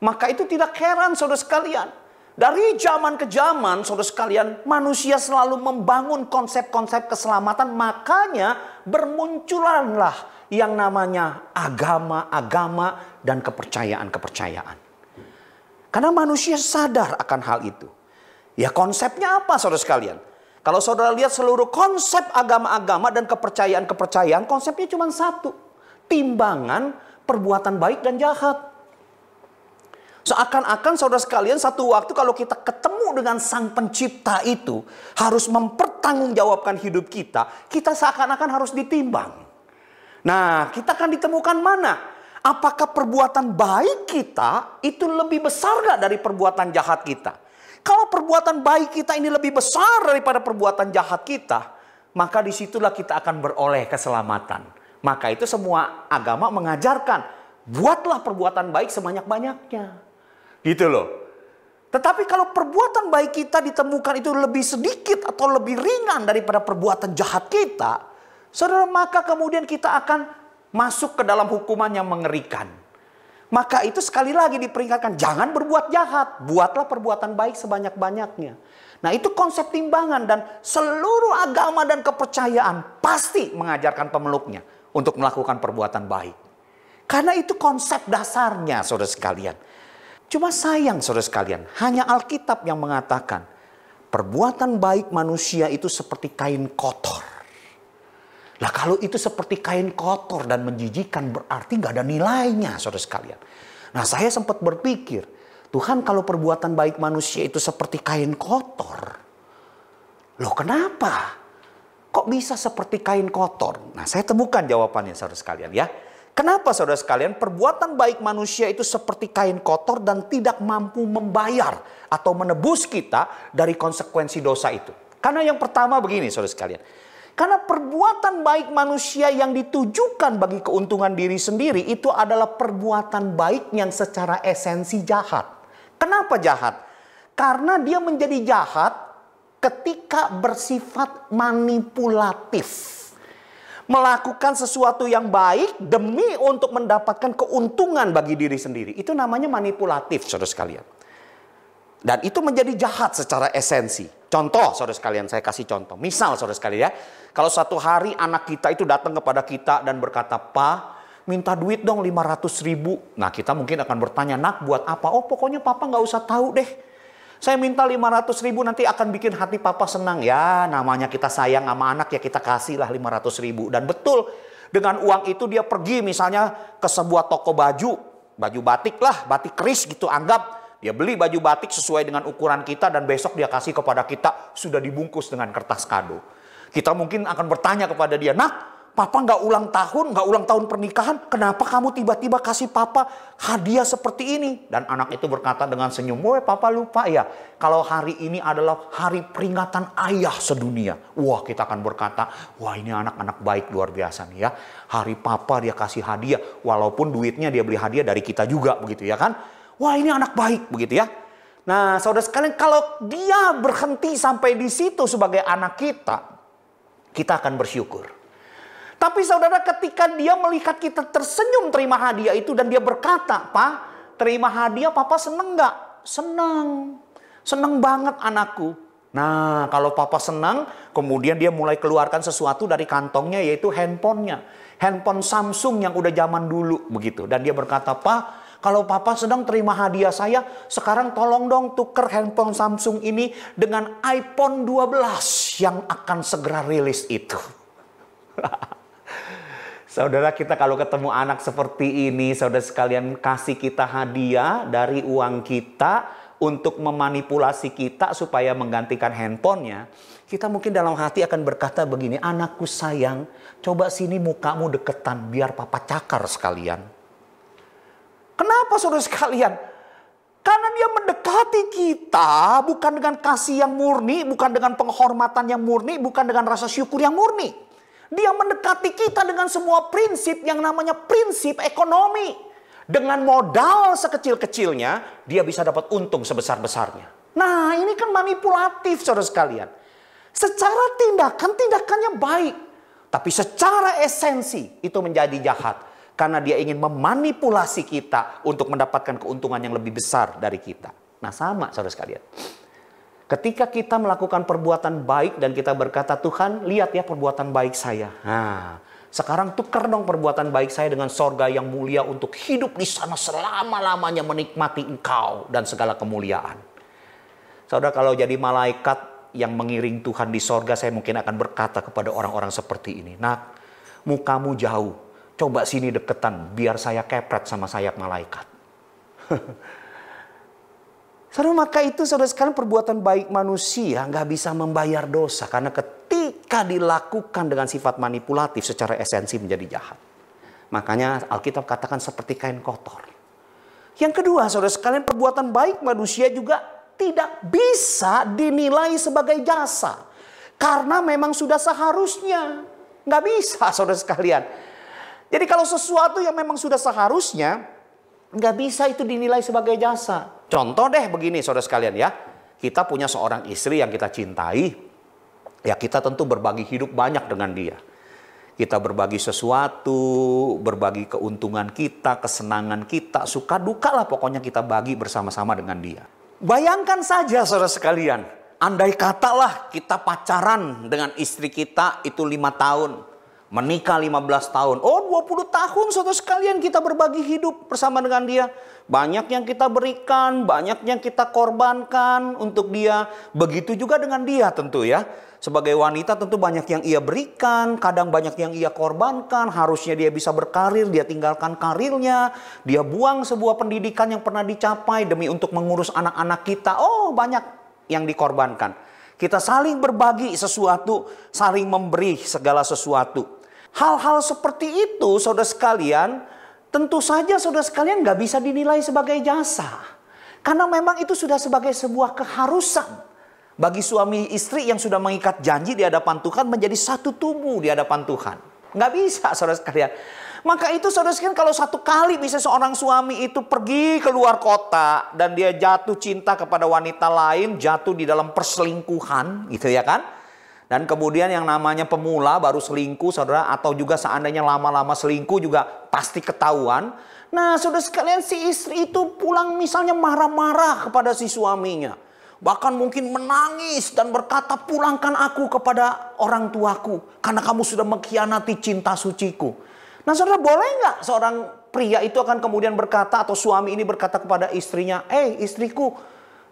Maka itu tidak heran saudara sekalian. Dari zaman ke zaman saudara sekalian manusia selalu membangun konsep-konsep keselamatan. Makanya bermunculanlah yang namanya agama-agama dan kepercayaan-kepercayaan. Karena manusia sadar akan hal itu. Ya konsepnya apa saudara sekalian? Kalau saudara lihat seluruh konsep agama-agama dan kepercayaan-kepercayaan, konsepnya cuma satu. Timbangan perbuatan baik dan jahat. Seakan-akan saudara sekalian satu waktu kalau kita ketemu dengan sang pencipta itu harus mempertanggungjawabkan hidup kita, kita seakan-akan harus ditimbang. Nah, kita akan ditemukan mana? Apakah perbuatan baik kita itu lebih besar gak dari perbuatan jahat kita? Kalau perbuatan baik kita ini lebih besar daripada perbuatan jahat kita, maka di situlah kita akan beroleh keselamatan. Maka itu semua agama mengajarkan, buatlah perbuatan baik sebanyak-banyaknya. Gitu loh. Tetapi kalau perbuatan baik kita ditemukan itu lebih sedikit atau lebih ringan daripada perbuatan jahat kita, saudara maka kemudian kita akan masuk ke dalam hukuman yang mengerikan. Maka itu sekali lagi diperingatkan, jangan berbuat jahat, buatlah perbuatan baik sebanyak-banyaknya. Nah itu konsep timbangan dan seluruh agama dan kepercayaan pasti mengajarkan pemeluknya untuk melakukan perbuatan baik. Karena itu konsep dasarnya saudara sekalian. Cuma sayang saudara sekalian, hanya Alkitab yang mengatakan perbuatan baik manusia itu seperti kain kotor. Lah kalau itu seperti kain kotor dan menjijikan berarti nggak ada nilainya saudara sekalian. Nah saya sempat berpikir, Tuhan kalau perbuatan baik manusia itu seperti kain kotor. Loh kenapa? Kok bisa seperti kain kotor? Nah saya temukan jawabannya saudara sekalian ya. Kenapa saudara sekalian perbuatan baik manusia itu seperti kain kotor dan tidak mampu membayar atau menebus kita dari konsekuensi dosa itu. Karena yang pertama begini saudara sekalian. Karena perbuatan baik manusia yang ditujukan bagi keuntungan diri sendiri itu adalah perbuatan baik yang secara esensi jahat. Kenapa jahat? Karena dia menjadi jahat ketika bersifat manipulatif melakukan sesuatu yang baik demi untuk mendapatkan keuntungan bagi diri sendiri. Itu namanya manipulatif, saudara sekalian. Dan itu menjadi jahat secara esensi. Contoh, saudara sekalian, saya kasih contoh. Misal, saudara sekalian ya, kalau satu hari anak kita itu datang kepada kita dan berkata, Pak, minta duit dong 500 ribu. Nah kita mungkin akan bertanya, nak buat apa? Oh pokoknya papa nggak usah tahu deh saya minta 500 ribu nanti akan bikin hati papa senang. Ya namanya kita sayang sama anak ya kita kasih lah 500 ribu. Dan betul dengan uang itu dia pergi misalnya ke sebuah toko baju. Baju batik lah, batik keris gitu anggap. Dia beli baju batik sesuai dengan ukuran kita dan besok dia kasih kepada kita sudah dibungkus dengan kertas kado. Kita mungkin akan bertanya kepada dia, nah Papa nggak ulang tahun, nggak ulang tahun pernikahan, kenapa kamu tiba-tiba kasih papa hadiah seperti ini? Dan anak itu berkata dengan senyum, woi papa lupa ya, kalau hari ini adalah hari peringatan ayah sedunia. Wah kita akan berkata, wah ini anak-anak baik luar biasa nih ya. Hari papa dia kasih hadiah, walaupun duitnya dia beli hadiah dari kita juga begitu ya kan. Wah ini anak baik begitu ya. Nah saudara sekalian kalau dia berhenti sampai di situ sebagai anak kita, kita akan bersyukur. Tapi saudara ketika dia melihat kita tersenyum terima hadiah itu dan dia berkata, Pak, terima hadiah papa seneng nggak? Senang. Senang banget anakku. Nah kalau papa senang, kemudian dia mulai keluarkan sesuatu dari kantongnya yaitu handphonenya. Handphone Samsung yang udah zaman dulu begitu. Dan dia berkata, Pak, kalau papa sedang terima hadiah saya, sekarang tolong dong tuker handphone Samsung ini dengan iPhone 12 yang akan segera rilis itu. Saudara kita kalau ketemu anak seperti ini, saudara sekalian kasih kita hadiah dari uang kita untuk memanipulasi kita supaya menggantikan handphonenya. Kita mungkin dalam hati akan berkata begini, anakku sayang, coba sini mukamu deketan biar papa cakar sekalian. Kenapa saudara sekalian? Karena dia mendekati kita bukan dengan kasih yang murni, bukan dengan penghormatan yang murni, bukan dengan rasa syukur yang murni. Dia mendekati kita dengan semua prinsip yang namanya prinsip ekonomi. Dengan modal sekecil-kecilnya, dia bisa dapat untung sebesar-besarnya. Nah ini kan manipulatif saudara sekalian. Secara tindakan, tindakannya baik. Tapi secara esensi itu menjadi jahat. Karena dia ingin memanipulasi kita untuk mendapatkan keuntungan yang lebih besar dari kita. Nah sama saudara sekalian. Ketika kita melakukan perbuatan baik dan kita berkata, Tuhan lihat ya perbuatan baik saya. Nah, sekarang tukar dong perbuatan baik saya dengan sorga yang mulia untuk hidup di sana selama-lamanya menikmati engkau dan segala kemuliaan. Saudara kalau jadi malaikat yang mengiring Tuhan di sorga, saya mungkin akan berkata kepada orang-orang seperti ini. Nah, mukamu jauh, coba sini deketan biar saya kepret sama sayap malaikat. Saudara maka itu saudara sekalian perbuatan baik manusia nggak bisa membayar dosa karena ketika dilakukan dengan sifat manipulatif secara esensi menjadi jahat. Makanya Alkitab katakan seperti kain kotor. Yang kedua saudara sekalian perbuatan baik manusia juga tidak bisa dinilai sebagai jasa. Karena memang sudah seharusnya. Nggak bisa saudara sekalian. Jadi kalau sesuatu yang memang sudah seharusnya nggak bisa itu dinilai sebagai jasa. Contoh deh begini saudara sekalian ya. Kita punya seorang istri yang kita cintai. Ya kita tentu berbagi hidup banyak dengan dia. Kita berbagi sesuatu, berbagi keuntungan kita, kesenangan kita, suka duka lah pokoknya kita bagi bersama-sama dengan dia. Bayangkan saja saudara sekalian, andai katalah kita pacaran dengan istri kita itu lima tahun, menikah 15 tahun. Oh 20 tahun saudara sekalian kita berbagi hidup bersama dengan dia. Banyak yang kita berikan, banyak yang kita korbankan untuk dia. Begitu juga dengan dia tentu ya. Sebagai wanita tentu banyak yang ia berikan, kadang banyak yang ia korbankan. Harusnya dia bisa berkarir, dia tinggalkan karirnya. Dia buang sebuah pendidikan yang pernah dicapai demi untuk mengurus anak-anak kita. Oh banyak yang dikorbankan. Kita saling berbagi sesuatu, saling memberi segala sesuatu. Hal-hal seperti itu, saudara sekalian, tentu saja saudara sekalian nggak bisa dinilai sebagai jasa. Karena memang itu sudah sebagai sebuah keharusan. Bagi suami istri yang sudah mengikat janji di hadapan Tuhan menjadi satu tubuh di hadapan Tuhan. Nggak bisa saudara sekalian. Maka itu saudara sekalian kalau satu kali bisa seorang suami itu pergi keluar kota dan dia jatuh cinta kepada wanita lain, jatuh di dalam perselingkuhan gitu ya kan dan kemudian yang namanya pemula baru selingkuh saudara atau juga seandainya lama-lama selingkuh juga pasti ketahuan. Nah saudara sekalian si istri itu pulang misalnya marah-marah kepada si suaminya. Bahkan mungkin menangis dan berkata pulangkan aku kepada orang tuaku. Karena kamu sudah mengkhianati cinta suciku. Nah saudara boleh nggak seorang pria itu akan kemudian berkata atau suami ini berkata kepada istrinya. Eh istriku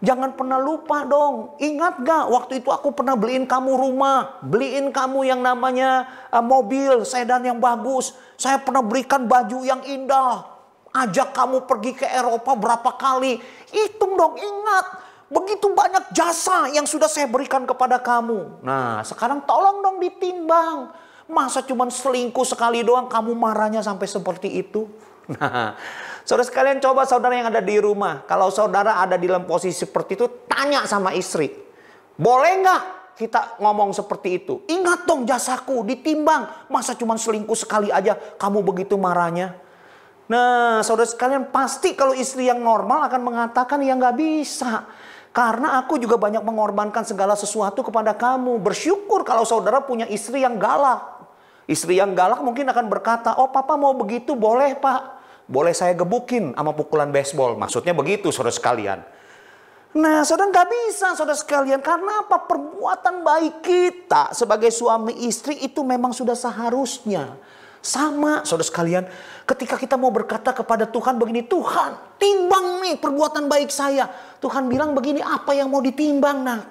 Jangan pernah lupa dong. Ingat gak waktu itu aku pernah beliin kamu rumah. Beliin kamu yang namanya uh, mobil sedan yang bagus. Saya pernah berikan baju yang indah. Ajak kamu pergi ke Eropa berapa kali. Hitung dong ingat. Begitu banyak jasa yang sudah saya berikan kepada kamu. Nah sekarang tolong dong ditimbang. Masa cuma selingkuh sekali doang kamu marahnya sampai seperti itu? Nah Saudara sekalian coba saudara yang ada di rumah. Kalau saudara ada di dalam posisi seperti itu, tanya sama istri. Boleh nggak kita ngomong seperti itu? Ingat dong jasaku, ditimbang. Masa cuma selingkuh sekali aja kamu begitu marahnya? Nah saudara sekalian pasti kalau istri yang normal akan mengatakan ya nggak bisa. Karena aku juga banyak mengorbankan segala sesuatu kepada kamu. Bersyukur kalau saudara punya istri yang galak. Istri yang galak mungkin akan berkata, oh papa mau begitu boleh pak boleh saya gebukin sama pukulan baseball. Maksudnya begitu saudara sekalian. Nah saudara nggak bisa saudara sekalian. Karena apa? Perbuatan baik kita sebagai suami istri itu memang sudah seharusnya. Sama saudara sekalian. Ketika kita mau berkata kepada Tuhan begini. Tuhan timbang nih perbuatan baik saya. Tuhan bilang begini apa yang mau ditimbang nah.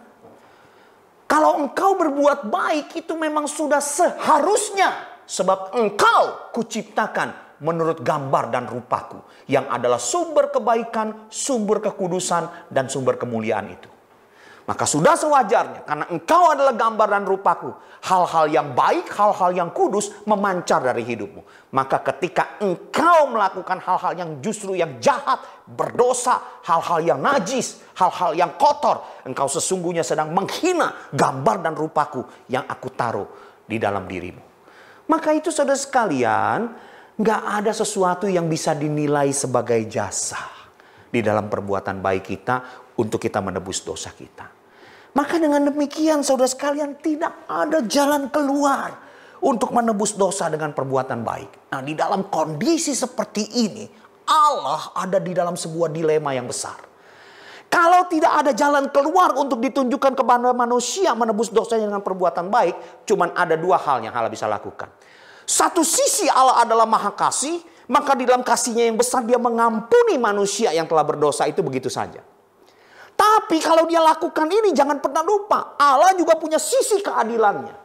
Kalau engkau berbuat baik itu memang sudah seharusnya. Sebab engkau kuciptakan menurut gambar dan rupaku yang adalah sumber kebaikan, sumber kekudusan dan sumber kemuliaan itu. Maka sudah sewajarnya karena engkau adalah gambar dan rupaku. Hal-hal yang baik, hal-hal yang kudus memancar dari hidupmu. Maka ketika engkau melakukan hal-hal yang justru yang jahat, berdosa, hal-hal yang najis, hal-hal yang kotor. Engkau sesungguhnya sedang menghina gambar dan rupaku yang aku taruh di dalam dirimu. Maka itu saudara sekalian, Nggak ada sesuatu yang bisa dinilai sebagai jasa di dalam perbuatan baik kita untuk kita menebus dosa kita. Maka dengan demikian saudara sekalian tidak ada jalan keluar untuk menebus dosa dengan perbuatan baik. Nah di dalam kondisi seperti ini Allah ada di dalam sebuah dilema yang besar. Kalau tidak ada jalan keluar untuk ditunjukkan kepada manusia menebus dosanya dengan perbuatan baik, cuman ada dua hal yang Allah bisa lakukan. Satu sisi Allah adalah maha kasih, maka di dalam kasihnya yang besar dia mengampuni manusia yang telah berdosa itu begitu saja. Tapi kalau dia lakukan ini jangan pernah lupa, Allah juga punya sisi keadilannya.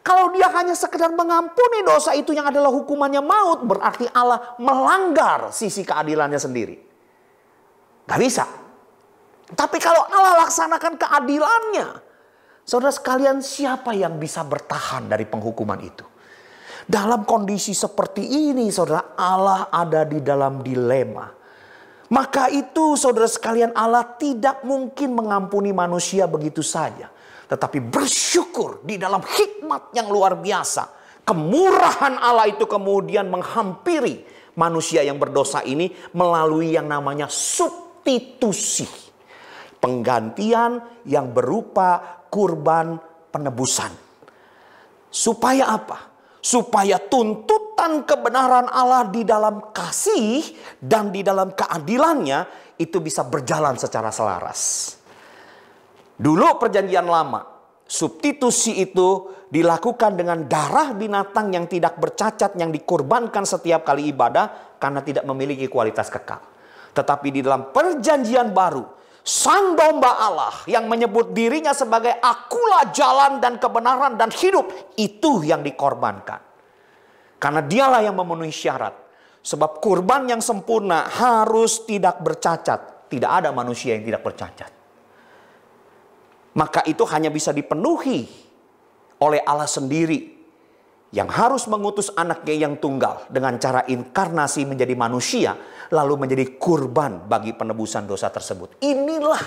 Kalau dia hanya sekedar mengampuni dosa itu yang adalah hukumannya maut, berarti Allah melanggar sisi keadilannya sendiri. Gak bisa. Tapi kalau Allah laksanakan keadilannya, saudara sekalian siapa yang bisa bertahan dari penghukuman itu? Dalam kondisi seperti ini saudara Allah ada di dalam dilema. Maka itu saudara sekalian Allah tidak mungkin mengampuni manusia begitu saja. Tetapi bersyukur di dalam hikmat yang luar biasa. Kemurahan Allah itu kemudian menghampiri manusia yang berdosa ini melalui yang namanya substitusi. Penggantian yang berupa kurban penebusan. Supaya apa? Supaya tuntutan kebenaran Allah di dalam kasih dan di dalam keadilannya itu bisa berjalan secara selaras. Dulu perjanjian lama, substitusi itu dilakukan dengan darah binatang yang tidak bercacat yang dikorbankan setiap kali ibadah karena tidak memiliki kualitas kekal. Tetapi di dalam perjanjian baru, Sang domba Allah yang menyebut dirinya sebagai akulah jalan dan kebenaran dan hidup. Itu yang dikorbankan. Karena dialah yang memenuhi syarat. Sebab kurban yang sempurna harus tidak bercacat. Tidak ada manusia yang tidak bercacat. Maka itu hanya bisa dipenuhi oleh Allah sendiri. Yang harus mengutus anaknya yang tunggal dengan cara inkarnasi menjadi manusia lalu menjadi kurban bagi penebusan dosa tersebut. Inilah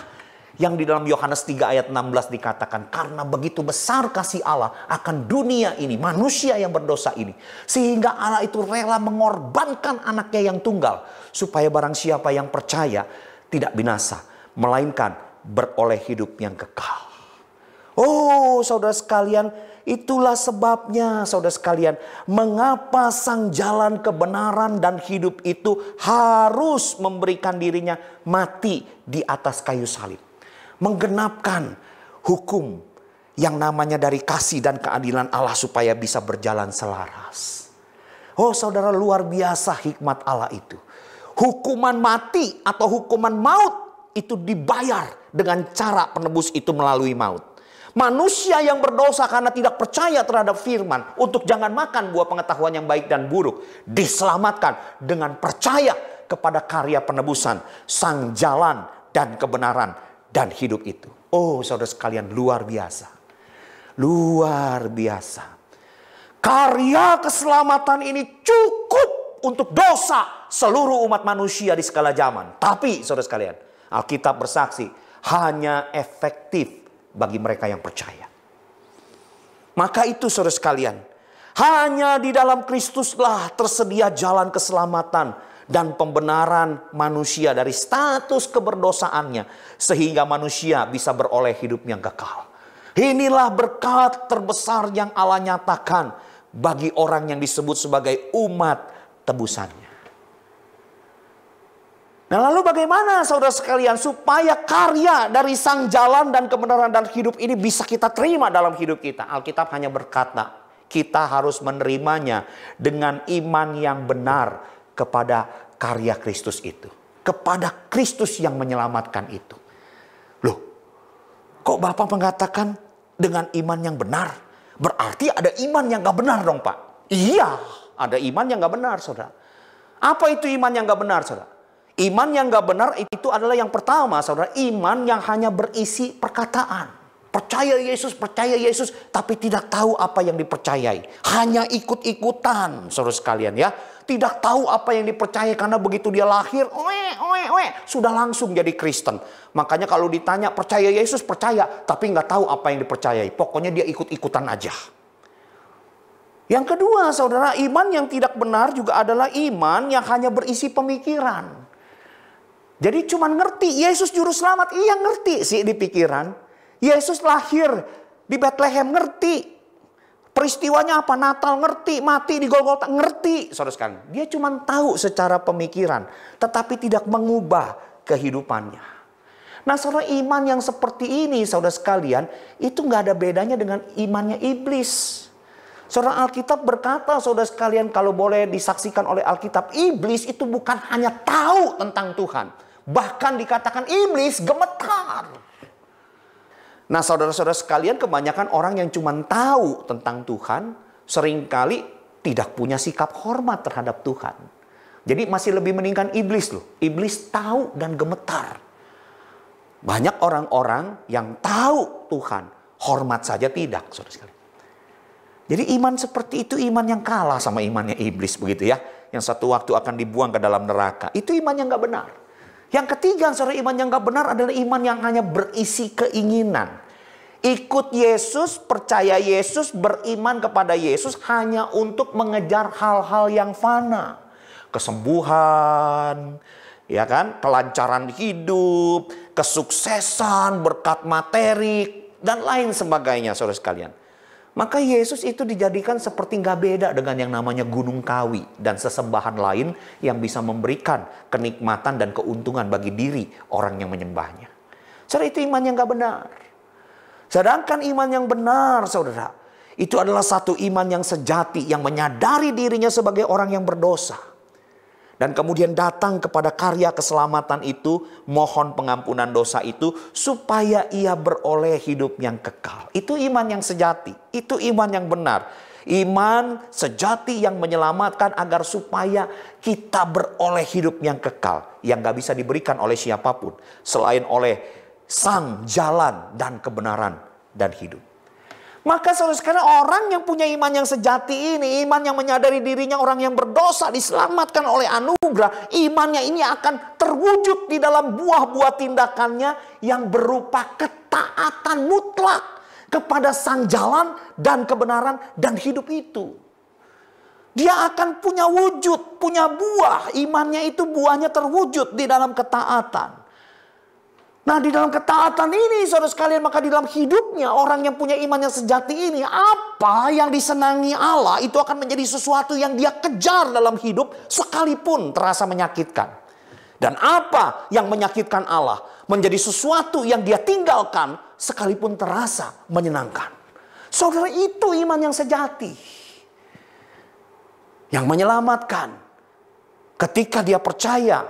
yang di dalam Yohanes 3 ayat 16 dikatakan karena begitu besar kasih Allah akan dunia ini, manusia yang berdosa ini, sehingga Allah itu rela mengorbankan anaknya yang tunggal supaya barang siapa yang percaya tidak binasa, melainkan beroleh hidup yang kekal. Oh, saudara sekalian, itulah sebabnya saudara sekalian, mengapa sang jalan kebenaran dan hidup itu harus memberikan dirinya mati di atas kayu salib. Menggenapkan hukum yang namanya dari kasih dan keadilan Allah supaya bisa berjalan selaras. Oh, saudara luar biasa hikmat Allah itu. Hukuman mati atau hukuman maut itu dibayar dengan cara penebus itu melalui maut. Manusia yang berdosa karena tidak percaya terhadap firman untuk jangan makan buah pengetahuan yang baik dan buruk diselamatkan dengan percaya kepada karya penebusan sang jalan dan kebenaran dan hidup itu. Oh, saudara sekalian luar biasa. Luar biasa. Karya keselamatan ini cukup untuk dosa seluruh umat manusia di segala zaman. Tapi saudara sekalian, Alkitab bersaksi hanya efektif bagi mereka yang percaya. Maka itu saudara sekalian, hanya di dalam Kristuslah tersedia jalan keselamatan dan pembenaran manusia dari status keberdosaannya sehingga manusia bisa beroleh hidup yang kekal. Inilah berkat terbesar yang Allah nyatakan bagi orang yang disebut sebagai umat tebusannya. Nah lalu bagaimana saudara sekalian supaya karya dari sang jalan dan kebenaran dan hidup ini bisa kita terima dalam hidup kita. Alkitab hanya berkata kita harus menerimanya dengan iman yang benar kepada karya Kristus itu. Kepada Kristus yang menyelamatkan itu. Loh kok Bapak mengatakan dengan iman yang benar? Berarti ada iman yang gak benar dong Pak. Iya ada iman yang gak benar saudara. Apa itu iman yang gak benar saudara? Iman yang gak benar itu adalah yang pertama, saudara. Iman yang hanya berisi perkataan. Percaya Yesus, percaya Yesus, tapi tidak tahu apa yang dipercayai. Hanya ikut-ikutan, saudara sekalian ya. Tidak tahu apa yang dipercayai karena begitu dia lahir, oe, oe, oe, sudah langsung jadi Kristen. Makanya kalau ditanya percaya Yesus, percaya. Tapi nggak tahu apa yang dipercayai. Pokoknya dia ikut-ikutan aja. Yang kedua, saudara, iman yang tidak benar juga adalah iman yang hanya berisi pemikiran. Jadi cuma ngerti Yesus juru selamat. Iya ngerti sih di pikiran. Yesus lahir di Bethlehem ngerti. Peristiwanya apa? Natal ngerti, mati di Golgota ngerti. Saudara sekalian, dia cuma tahu secara pemikiran, tetapi tidak mengubah kehidupannya. Nah, saudara iman yang seperti ini, saudara sekalian, itu nggak ada bedanya dengan imannya iblis. Saudara Alkitab berkata, saudara sekalian, kalau boleh disaksikan oleh Alkitab, iblis itu bukan hanya tahu tentang Tuhan, Bahkan dikatakan iblis gemetar. Nah saudara-saudara sekalian kebanyakan orang yang cuma tahu tentang Tuhan sering kali tidak punya sikap hormat terhadap Tuhan. Jadi masih lebih meningkan iblis loh. Iblis tahu dan gemetar. Banyak orang-orang yang tahu Tuhan, hormat saja tidak, saudara sekalian. Jadi iman seperti itu iman yang kalah sama imannya iblis begitu ya. Yang satu waktu akan dibuang ke dalam neraka. Itu iman yang gak benar. Yang ketiga, saudara iman yang gak benar adalah iman yang hanya berisi keinginan. Ikut Yesus, percaya Yesus, beriman kepada Yesus hanya untuk mengejar hal-hal yang fana. Kesembuhan, ya kan, kelancaran hidup, kesuksesan, berkat materi, dan lain sebagainya saudara sekalian. Maka Yesus itu dijadikan seperti nggak beda dengan yang namanya gunung kawi dan sesembahan lain yang bisa memberikan kenikmatan dan keuntungan bagi diri orang yang menyembahnya. Saudara itu iman yang nggak benar. Sedangkan iman yang benar, saudara, itu adalah satu iman yang sejati, yang menyadari dirinya sebagai orang yang berdosa. Dan kemudian datang kepada karya keselamatan itu, mohon pengampunan dosa itu, supaya ia beroleh hidup yang kekal. Itu iman yang sejati, itu iman yang benar. Iman sejati yang menyelamatkan agar supaya kita beroleh hidup yang kekal. Yang gak bisa diberikan oleh siapa pun. Selain oleh sang jalan dan kebenaran dan hidup. Maka sekalian orang yang punya iman yang sejati ini, iman yang menyadari dirinya orang yang berdosa diselamatkan oleh anugerah, imannya ini akan terwujud di dalam buah-buah tindakannya yang berupa ketaatan mutlak kepada sang jalan dan kebenaran dan hidup itu. Dia akan punya wujud, punya buah, imannya itu buahnya terwujud di dalam ketaatan. Nah di dalam ketaatan ini saudara sekalian maka di dalam hidupnya orang yang punya iman yang sejati ini apa yang disenangi Allah itu akan menjadi sesuatu yang dia kejar dalam hidup sekalipun terasa menyakitkan. Dan apa yang menyakitkan Allah menjadi sesuatu yang dia tinggalkan sekalipun terasa menyenangkan. Saudara itu iman yang sejati. Yang menyelamatkan ketika dia percaya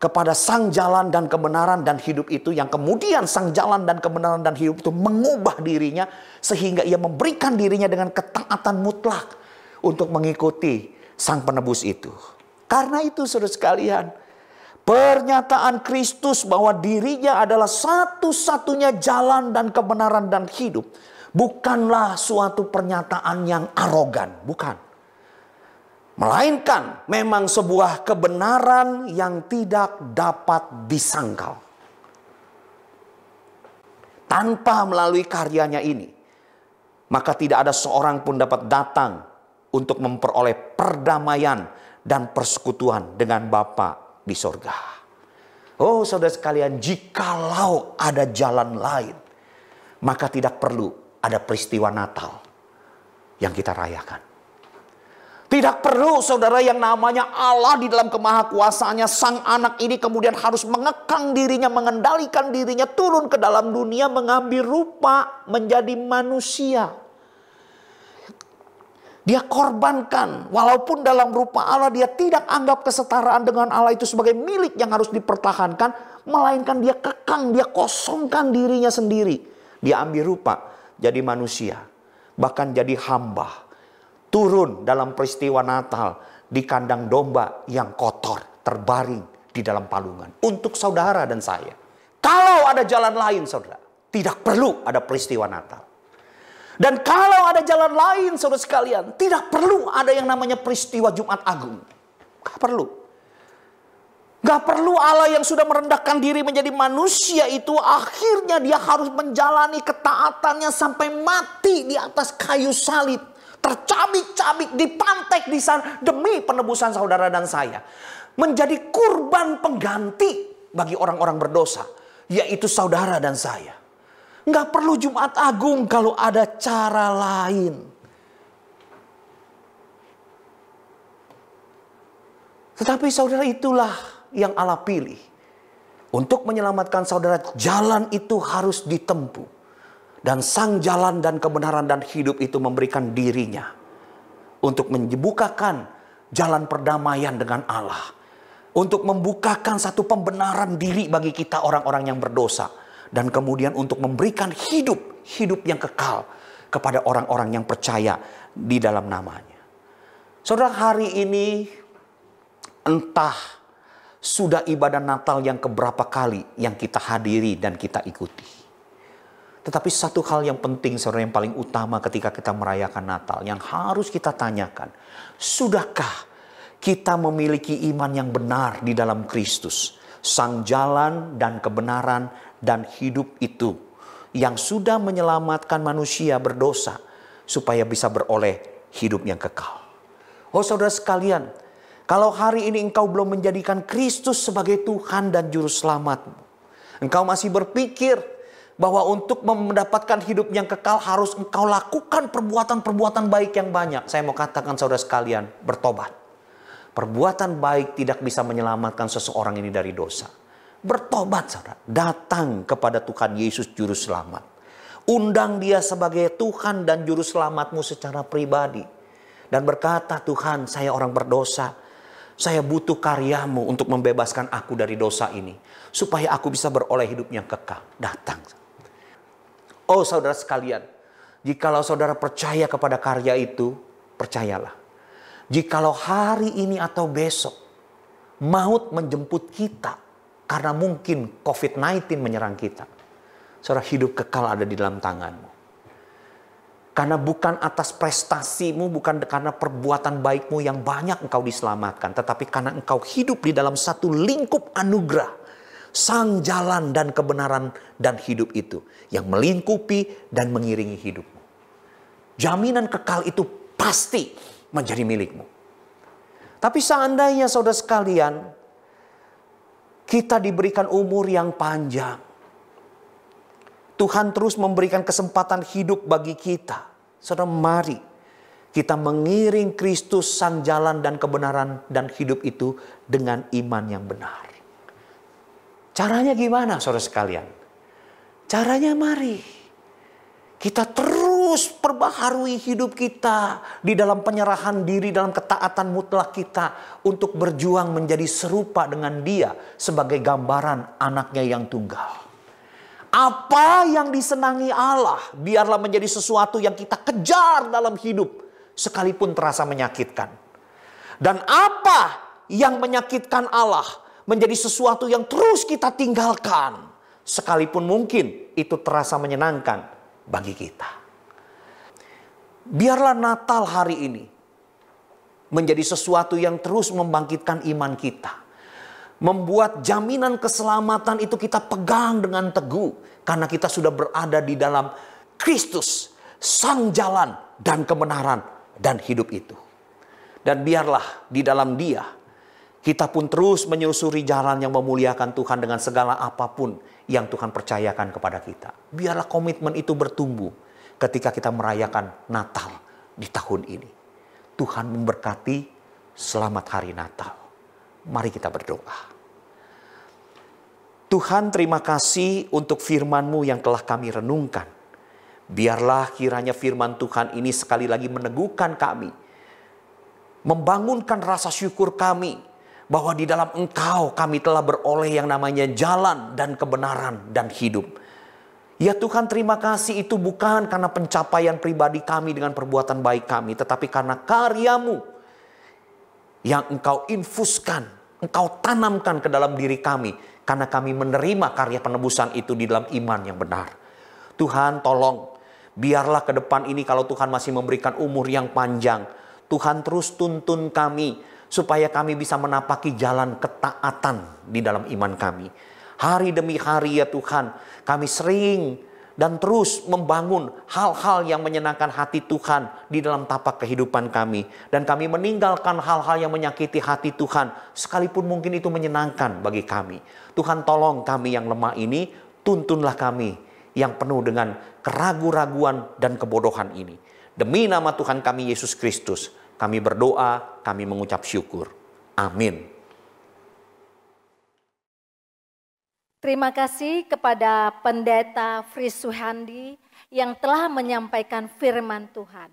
kepada sang jalan dan kebenaran dan hidup itu yang kemudian sang jalan dan kebenaran dan hidup itu mengubah dirinya sehingga ia memberikan dirinya dengan ketaatan mutlak untuk mengikuti sang penebus itu. Karena itu saudara sekalian, pernyataan Kristus bahwa dirinya adalah satu-satunya jalan dan kebenaran dan hidup bukanlah suatu pernyataan yang arogan, bukan. Melainkan memang sebuah kebenaran yang tidak dapat disangkal. Tanpa melalui karyanya ini, maka tidak ada seorang pun dapat datang untuk memperoleh perdamaian dan persekutuan dengan Bapa di sorga. Oh saudara sekalian, jikalau ada jalan lain, maka tidak perlu ada peristiwa Natal yang kita rayakan. Tidak perlu saudara yang namanya Allah di dalam kemahakuasaannya sang anak ini kemudian harus mengekang dirinya, mengendalikan dirinya turun ke dalam dunia mengambil rupa menjadi manusia. Dia korbankan walaupun dalam rupa Allah dia tidak anggap kesetaraan dengan Allah itu sebagai milik yang harus dipertahankan. Melainkan dia kekang, dia kosongkan dirinya sendiri. Dia ambil rupa jadi manusia. Bahkan jadi hamba turun dalam peristiwa Natal di kandang domba yang kotor, terbaring di dalam palungan. Untuk saudara dan saya. Kalau ada jalan lain saudara, tidak perlu ada peristiwa Natal. Dan kalau ada jalan lain saudara sekalian, tidak perlu ada yang namanya peristiwa Jumat Agung. Gak perlu. Gak perlu Allah yang sudah merendahkan diri menjadi manusia itu akhirnya dia harus menjalani ketaatannya sampai mati di atas kayu salib tercabik-cabik, dipantek di sana demi penebusan saudara dan saya. Menjadi kurban pengganti bagi orang-orang berdosa, yaitu saudara dan saya. Nggak perlu Jumat Agung kalau ada cara lain. Tetapi saudara itulah yang Allah pilih. Untuk menyelamatkan saudara, jalan itu harus ditempuh dan sang jalan dan kebenaran dan hidup itu memberikan dirinya untuk membukakan jalan perdamaian dengan Allah. Untuk membukakan satu pembenaran diri bagi kita orang-orang yang berdosa. Dan kemudian untuk memberikan hidup, hidup yang kekal kepada orang-orang yang percaya di dalam namanya. Saudara hari ini entah Sudah ibadah Natal yang keberapa kali yang kita hadiri dan kita ikuti. Tetapi satu hal yang penting saudara yang paling utama ketika kita merayakan Natal yang harus kita tanyakan. Sudahkah kita memiliki iman yang benar di dalam Kristus? Sang jalan dan kebenaran dan hidup itu yang sudah menyelamatkan manusia berdosa supaya bisa beroleh hidup yang kekal. Oh saudara sekalian, kalau hari ini engkau belum menjadikan Kristus sebagai Tuhan dan Juru Selamatmu, engkau masih berpikir bahwa untuk mendapatkan hidup yang kekal harus engkau lakukan perbuatan-perbuatan baik yang banyak. Saya mau katakan saudara sekalian, bertobat. Perbuatan baik tidak bisa menyelamatkan seseorang ini dari dosa. Bertobat saudara, datang kepada Tuhan Yesus Juru Selamat. Undang dia sebagai Tuhan dan Juru Selamatmu secara pribadi. Dan berkata, Tuhan saya orang berdosa, saya butuh karyamu untuk membebaskan aku dari dosa ini. Supaya aku bisa beroleh hidup yang kekal. Datang. Oh saudara sekalian. Jikalau saudara percaya kepada karya itu. Percayalah. Jikalau hari ini atau besok. Maut menjemput kita. Karena mungkin COVID-19 menyerang kita. Saudara hidup kekal ada di dalam tanganmu. Karena bukan atas prestasimu, bukan karena perbuatan baikmu yang banyak engkau diselamatkan. Tetapi karena engkau hidup di dalam satu lingkup anugerah. Sang jalan dan kebenaran dan hidup itu. Yang melingkupi dan mengiringi hidupmu. Jaminan kekal itu pasti menjadi milikmu. Tapi seandainya saudara sekalian, kita diberikan umur yang panjang. Tuhan terus memberikan kesempatan hidup bagi kita. Saudara mari kita mengiring Kristus sang jalan dan kebenaran dan hidup itu dengan iman yang benar. Caranya gimana saudara sekalian? Caranya mari kita terus perbaharui hidup kita di dalam penyerahan diri dalam ketaatan mutlak kita untuk berjuang menjadi serupa dengan dia sebagai gambaran anaknya yang tunggal. Apa yang disenangi Allah biarlah menjadi sesuatu yang kita kejar dalam hidup sekalipun terasa menyakitkan. Dan apa yang menyakitkan Allah menjadi sesuatu yang terus kita tinggalkan sekalipun mungkin itu terasa menyenangkan bagi kita. Biarlah Natal hari ini menjadi sesuatu yang terus membangkitkan iman kita membuat jaminan keselamatan itu kita pegang dengan teguh karena kita sudah berada di dalam Kristus, sang jalan dan kebenaran dan hidup itu. Dan biarlah di dalam Dia kita pun terus menyusuri jalan yang memuliakan Tuhan dengan segala apa pun yang Tuhan percayakan kepada kita. Biarlah komitmen itu bertumbuh ketika kita merayakan Natal di tahun ini. Tuhan memberkati selamat hari Natal. Mari kita berdoa. Tuhan terima kasih untuk firman-Mu yang telah kami renungkan. Biarlah kiranya firman Tuhan ini sekali lagi meneguhkan kami. Membangunkan rasa syukur kami. Bahwa di dalam engkau kami telah beroleh yang namanya jalan dan kebenaran dan hidup. Ya Tuhan terima kasih itu bukan karena pencapaian pribadi kami dengan perbuatan baik kami. Tetapi karena karyamu yang engkau infuskan. Engkau tanamkan ke dalam diri kami karena kami menerima karya penebusan itu di dalam iman yang benar. Tuhan tolong, biarlah ke depan ini kalau Tuhan masih memberikan umur yang panjang. Tuhan terus tuntun kami supaya kami bisa menapaki jalan ketaatan di dalam iman kami. Hari demi hari ya Tuhan, kami sering dan terus membangun hal-hal yang menyenangkan hati Tuhan di dalam tapak kehidupan kami. Dan kami meninggalkan hal-hal yang menyakiti hati Tuhan, sekalipun mungkin itu menyenangkan bagi kami. Tuhan tolong kami yang lemah ini, tuntunlah kami yang penuh dengan keraguan-raguan dan kebodohan ini. Demi nama Tuhan kami Yesus Kristus, kami berdoa, kami mengucap syukur. Amin. Terima kasih kepada pendeta Fris Suhandi yang telah menyampaikan firman Tuhan.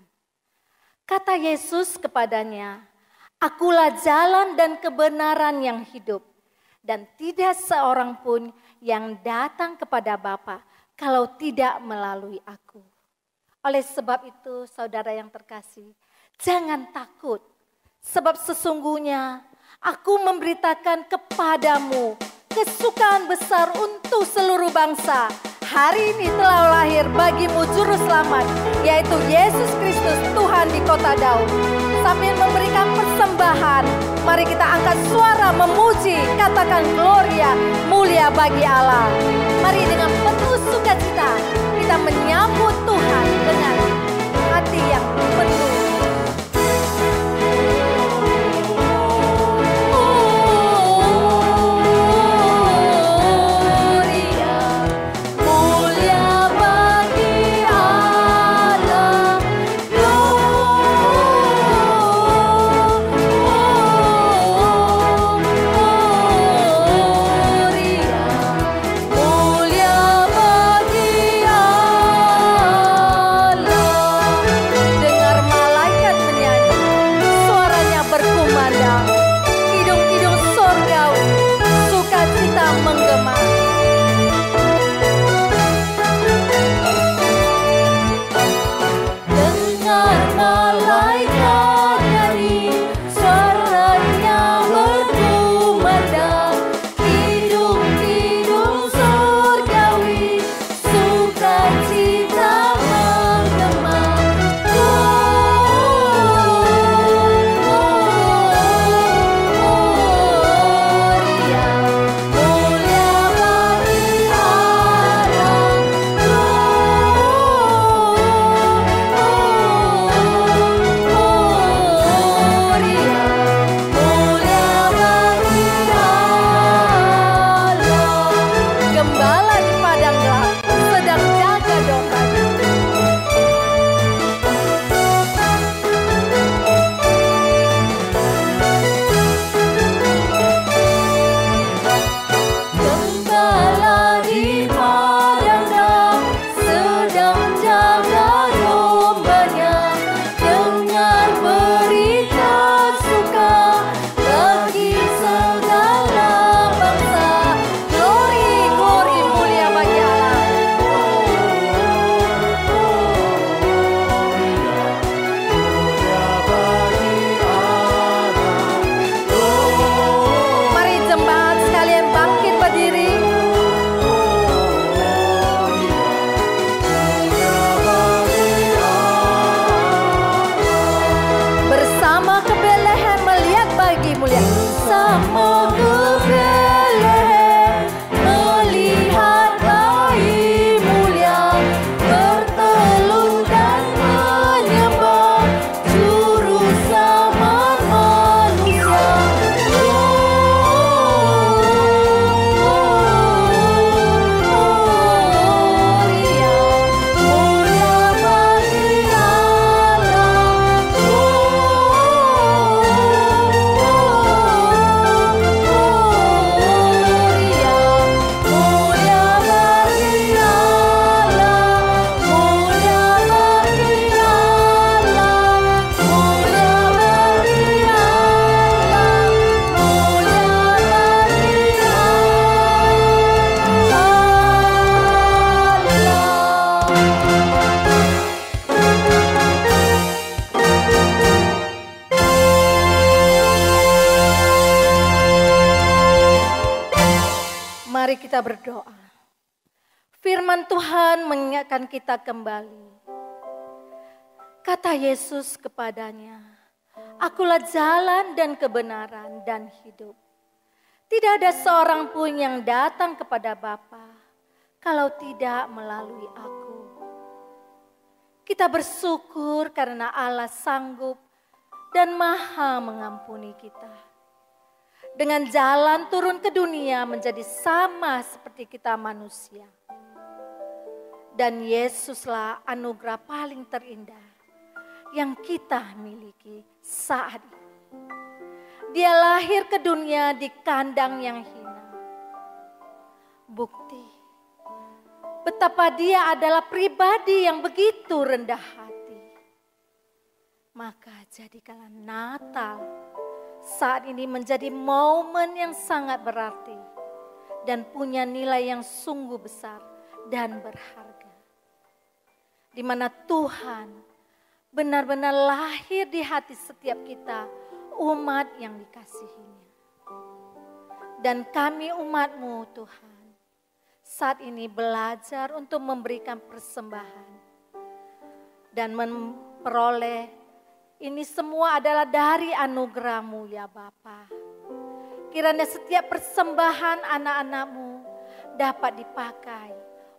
Kata Yesus kepadanya, Akulah jalan dan kebenaran yang hidup, dan tidak seorang pun yang datang kepada Bapa kalau tidak melalui aku. Oleh sebab itu, saudara yang terkasih, jangan takut, sebab sesungguhnya Aku memberitakan kepadamu kesukaan besar untuk seluruh bangsa. Hari ini telah lahir bagimu juru selamat, yaitu Yesus Kristus Tuhan di kota Daud. Sambil memberikan persembahan, mari kita angkat suara memuji, katakan gloria, mulia bagi Allah. Mari dengan penuh sukacita kita menyambut Tuhan dengan hati yang penuh kita berdoa. Firman Tuhan mengingatkan kita kembali. Kata Yesus kepadanya, Akulah jalan dan kebenaran dan hidup. Tidak ada seorang pun yang datang kepada Bapa kalau tidak melalui aku. Kita bersyukur karena Allah sanggup dan maha mengampuni kita dengan jalan turun ke dunia menjadi sama seperti kita manusia. Dan Yesuslah anugerah paling terindah yang kita miliki saat ini. Dia lahir ke dunia di kandang yang hina. Bukti betapa dia adalah pribadi yang begitu rendah hati. Maka jadikanlah Natal saat ini menjadi momen yang sangat berarti dan punya nilai yang sungguh besar dan berharga. Di mana Tuhan benar-benar lahir di hati setiap kita umat yang dikasihinya. Dan kami umatmu Tuhan, saat ini belajar untuk memberikan persembahan dan memperoleh ini semua adalah dari anugerahmu ya Bapa. Kiranya setiap persembahan anak-anakmu dapat dipakai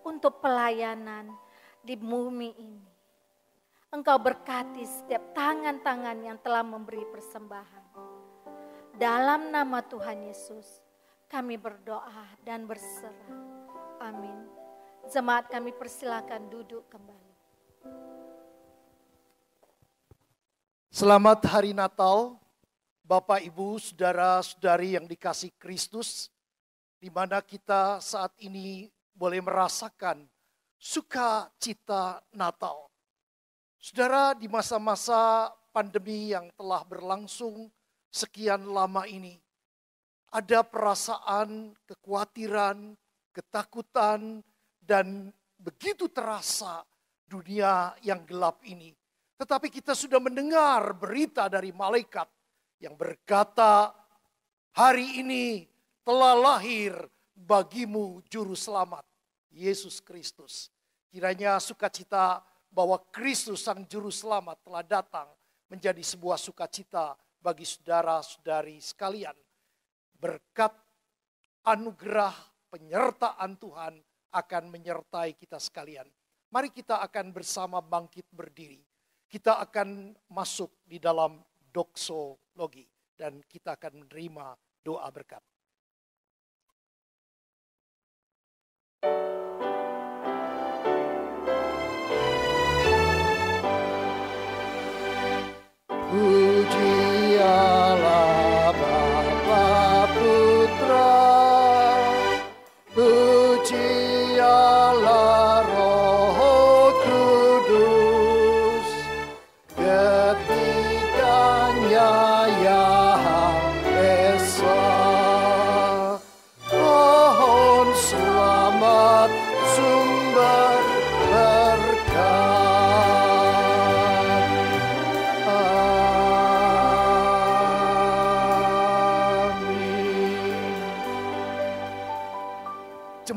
untuk pelayanan di bumi ini. Engkau berkati setiap tangan-tangan yang telah memberi persembahan. Dalam nama Tuhan Yesus, kami berdoa dan berserah. Amin. Jemaat kami persilakan duduk kembali. Selamat Hari Natal, Bapak, Ibu, Saudara-saudari yang dikasih Kristus, di mana kita saat ini boleh merasakan sukacita Natal. Saudara, di masa-masa pandemi yang telah berlangsung sekian lama ini, ada perasaan kekhawatiran, ketakutan, dan begitu terasa dunia yang gelap ini tetapi kita sudah mendengar berita dari malaikat yang berkata, hari ini telah lahir bagimu juru selamat, Yesus Kristus. Kiranya sukacita bahwa Kristus sang juru selamat telah datang menjadi sebuah sukacita bagi saudara-saudari sekalian. Berkat anugerah penyertaan Tuhan akan menyertai kita sekalian. Mari kita akan bersama bangkit berdiri kita akan masuk di dalam doksologi dan kita akan menerima doa berkat. Puji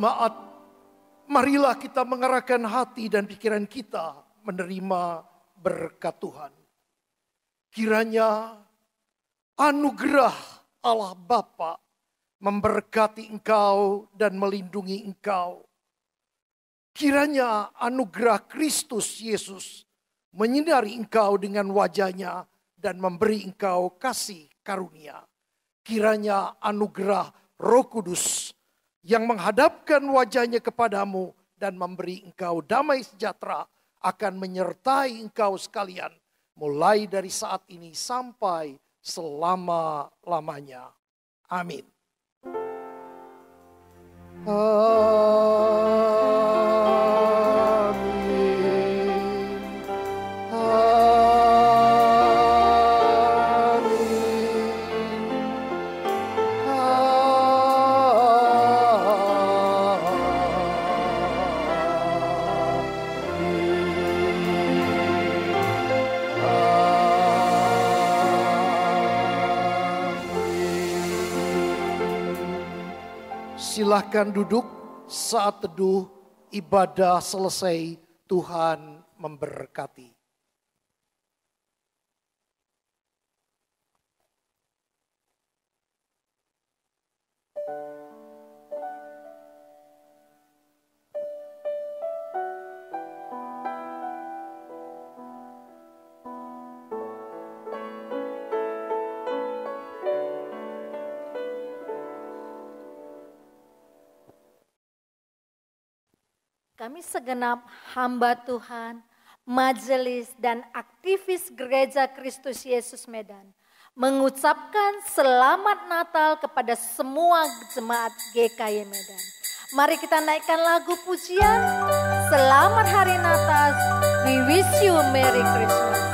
Jemaat, marilah kita mengarahkan hati dan pikiran kita menerima berkat Tuhan. Kiranya anugerah Allah Bapa memberkati engkau dan melindungi engkau. Kiranya anugerah Kristus Yesus menyinari engkau dengan wajahnya dan memberi engkau kasih karunia. Kiranya anugerah Roh Kudus yang menghadapkan wajahnya kepadamu dan memberi engkau damai sejahtera akan menyertai engkau sekalian mulai dari saat ini sampai selama-lamanya. Amin. Amin. Silahkan duduk saat teduh ibadah selesai Tuhan memberkati. Kami segenap hamba Tuhan, majelis dan aktivis Gereja Kristus Yesus Medan mengucapkan selamat Natal kepada semua jemaat GKY Medan. Mari kita naikkan lagu pujian. Selamat Hari Natal. We wish you Merry Christmas.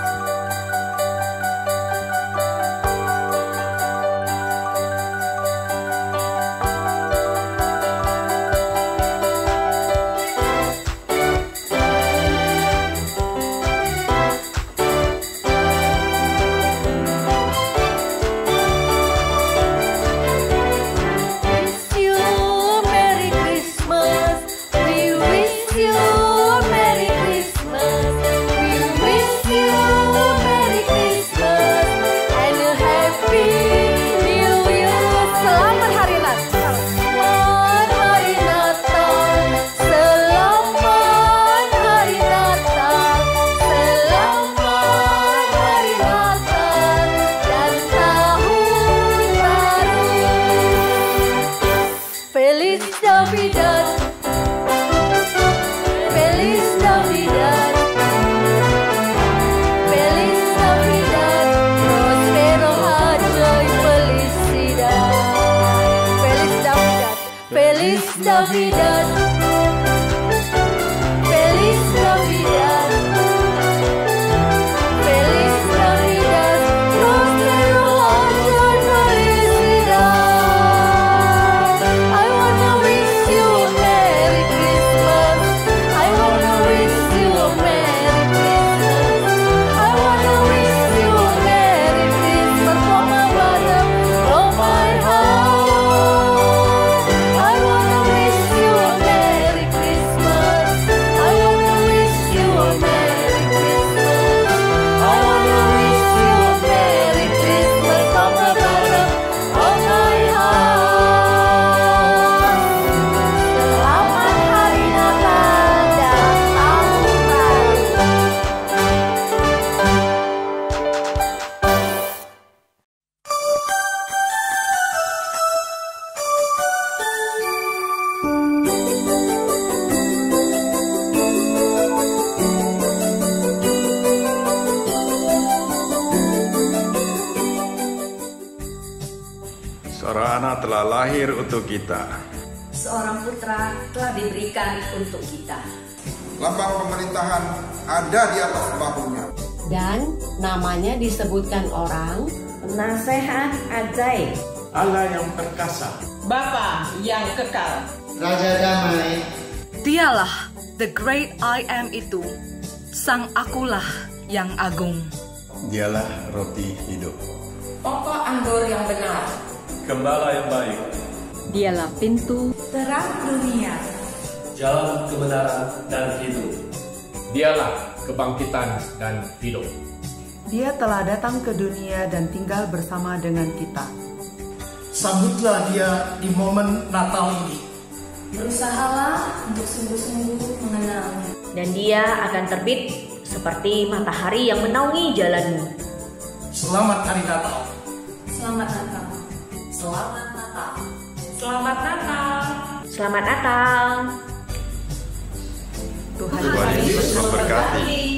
Kita. Seorang putra telah diberikan untuk kita. Lambang pemerintahan ada di atas bahunya. Dan namanya disebutkan orang Penasehat ajaib. Allah yang perkasa. Bapa yang kekal. Raja damai. Dialah the great I am itu. Sang akulah yang agung. Dialah roti hidup. Pokok anggur yang benar. Gembala yang baik. Dialah pintu Terang dunia. jalan kebenaran dan hidup. Dialah kebangkitan dan hidup. Dia telah datang ke dunia dan tinggal bersama dengan kita. Sambutlah dia di momen Natal ini. Berusahalah untuk sungguh-sungguh mengenalnya. Dan dia akan terbit seperti matahari yang menaungi jalanmu. Selamat Hari Natal. Selamat Natal. Selamat. Selamat Natal. Selamat Natal. Tuhan Tuhan Yesus memberkati.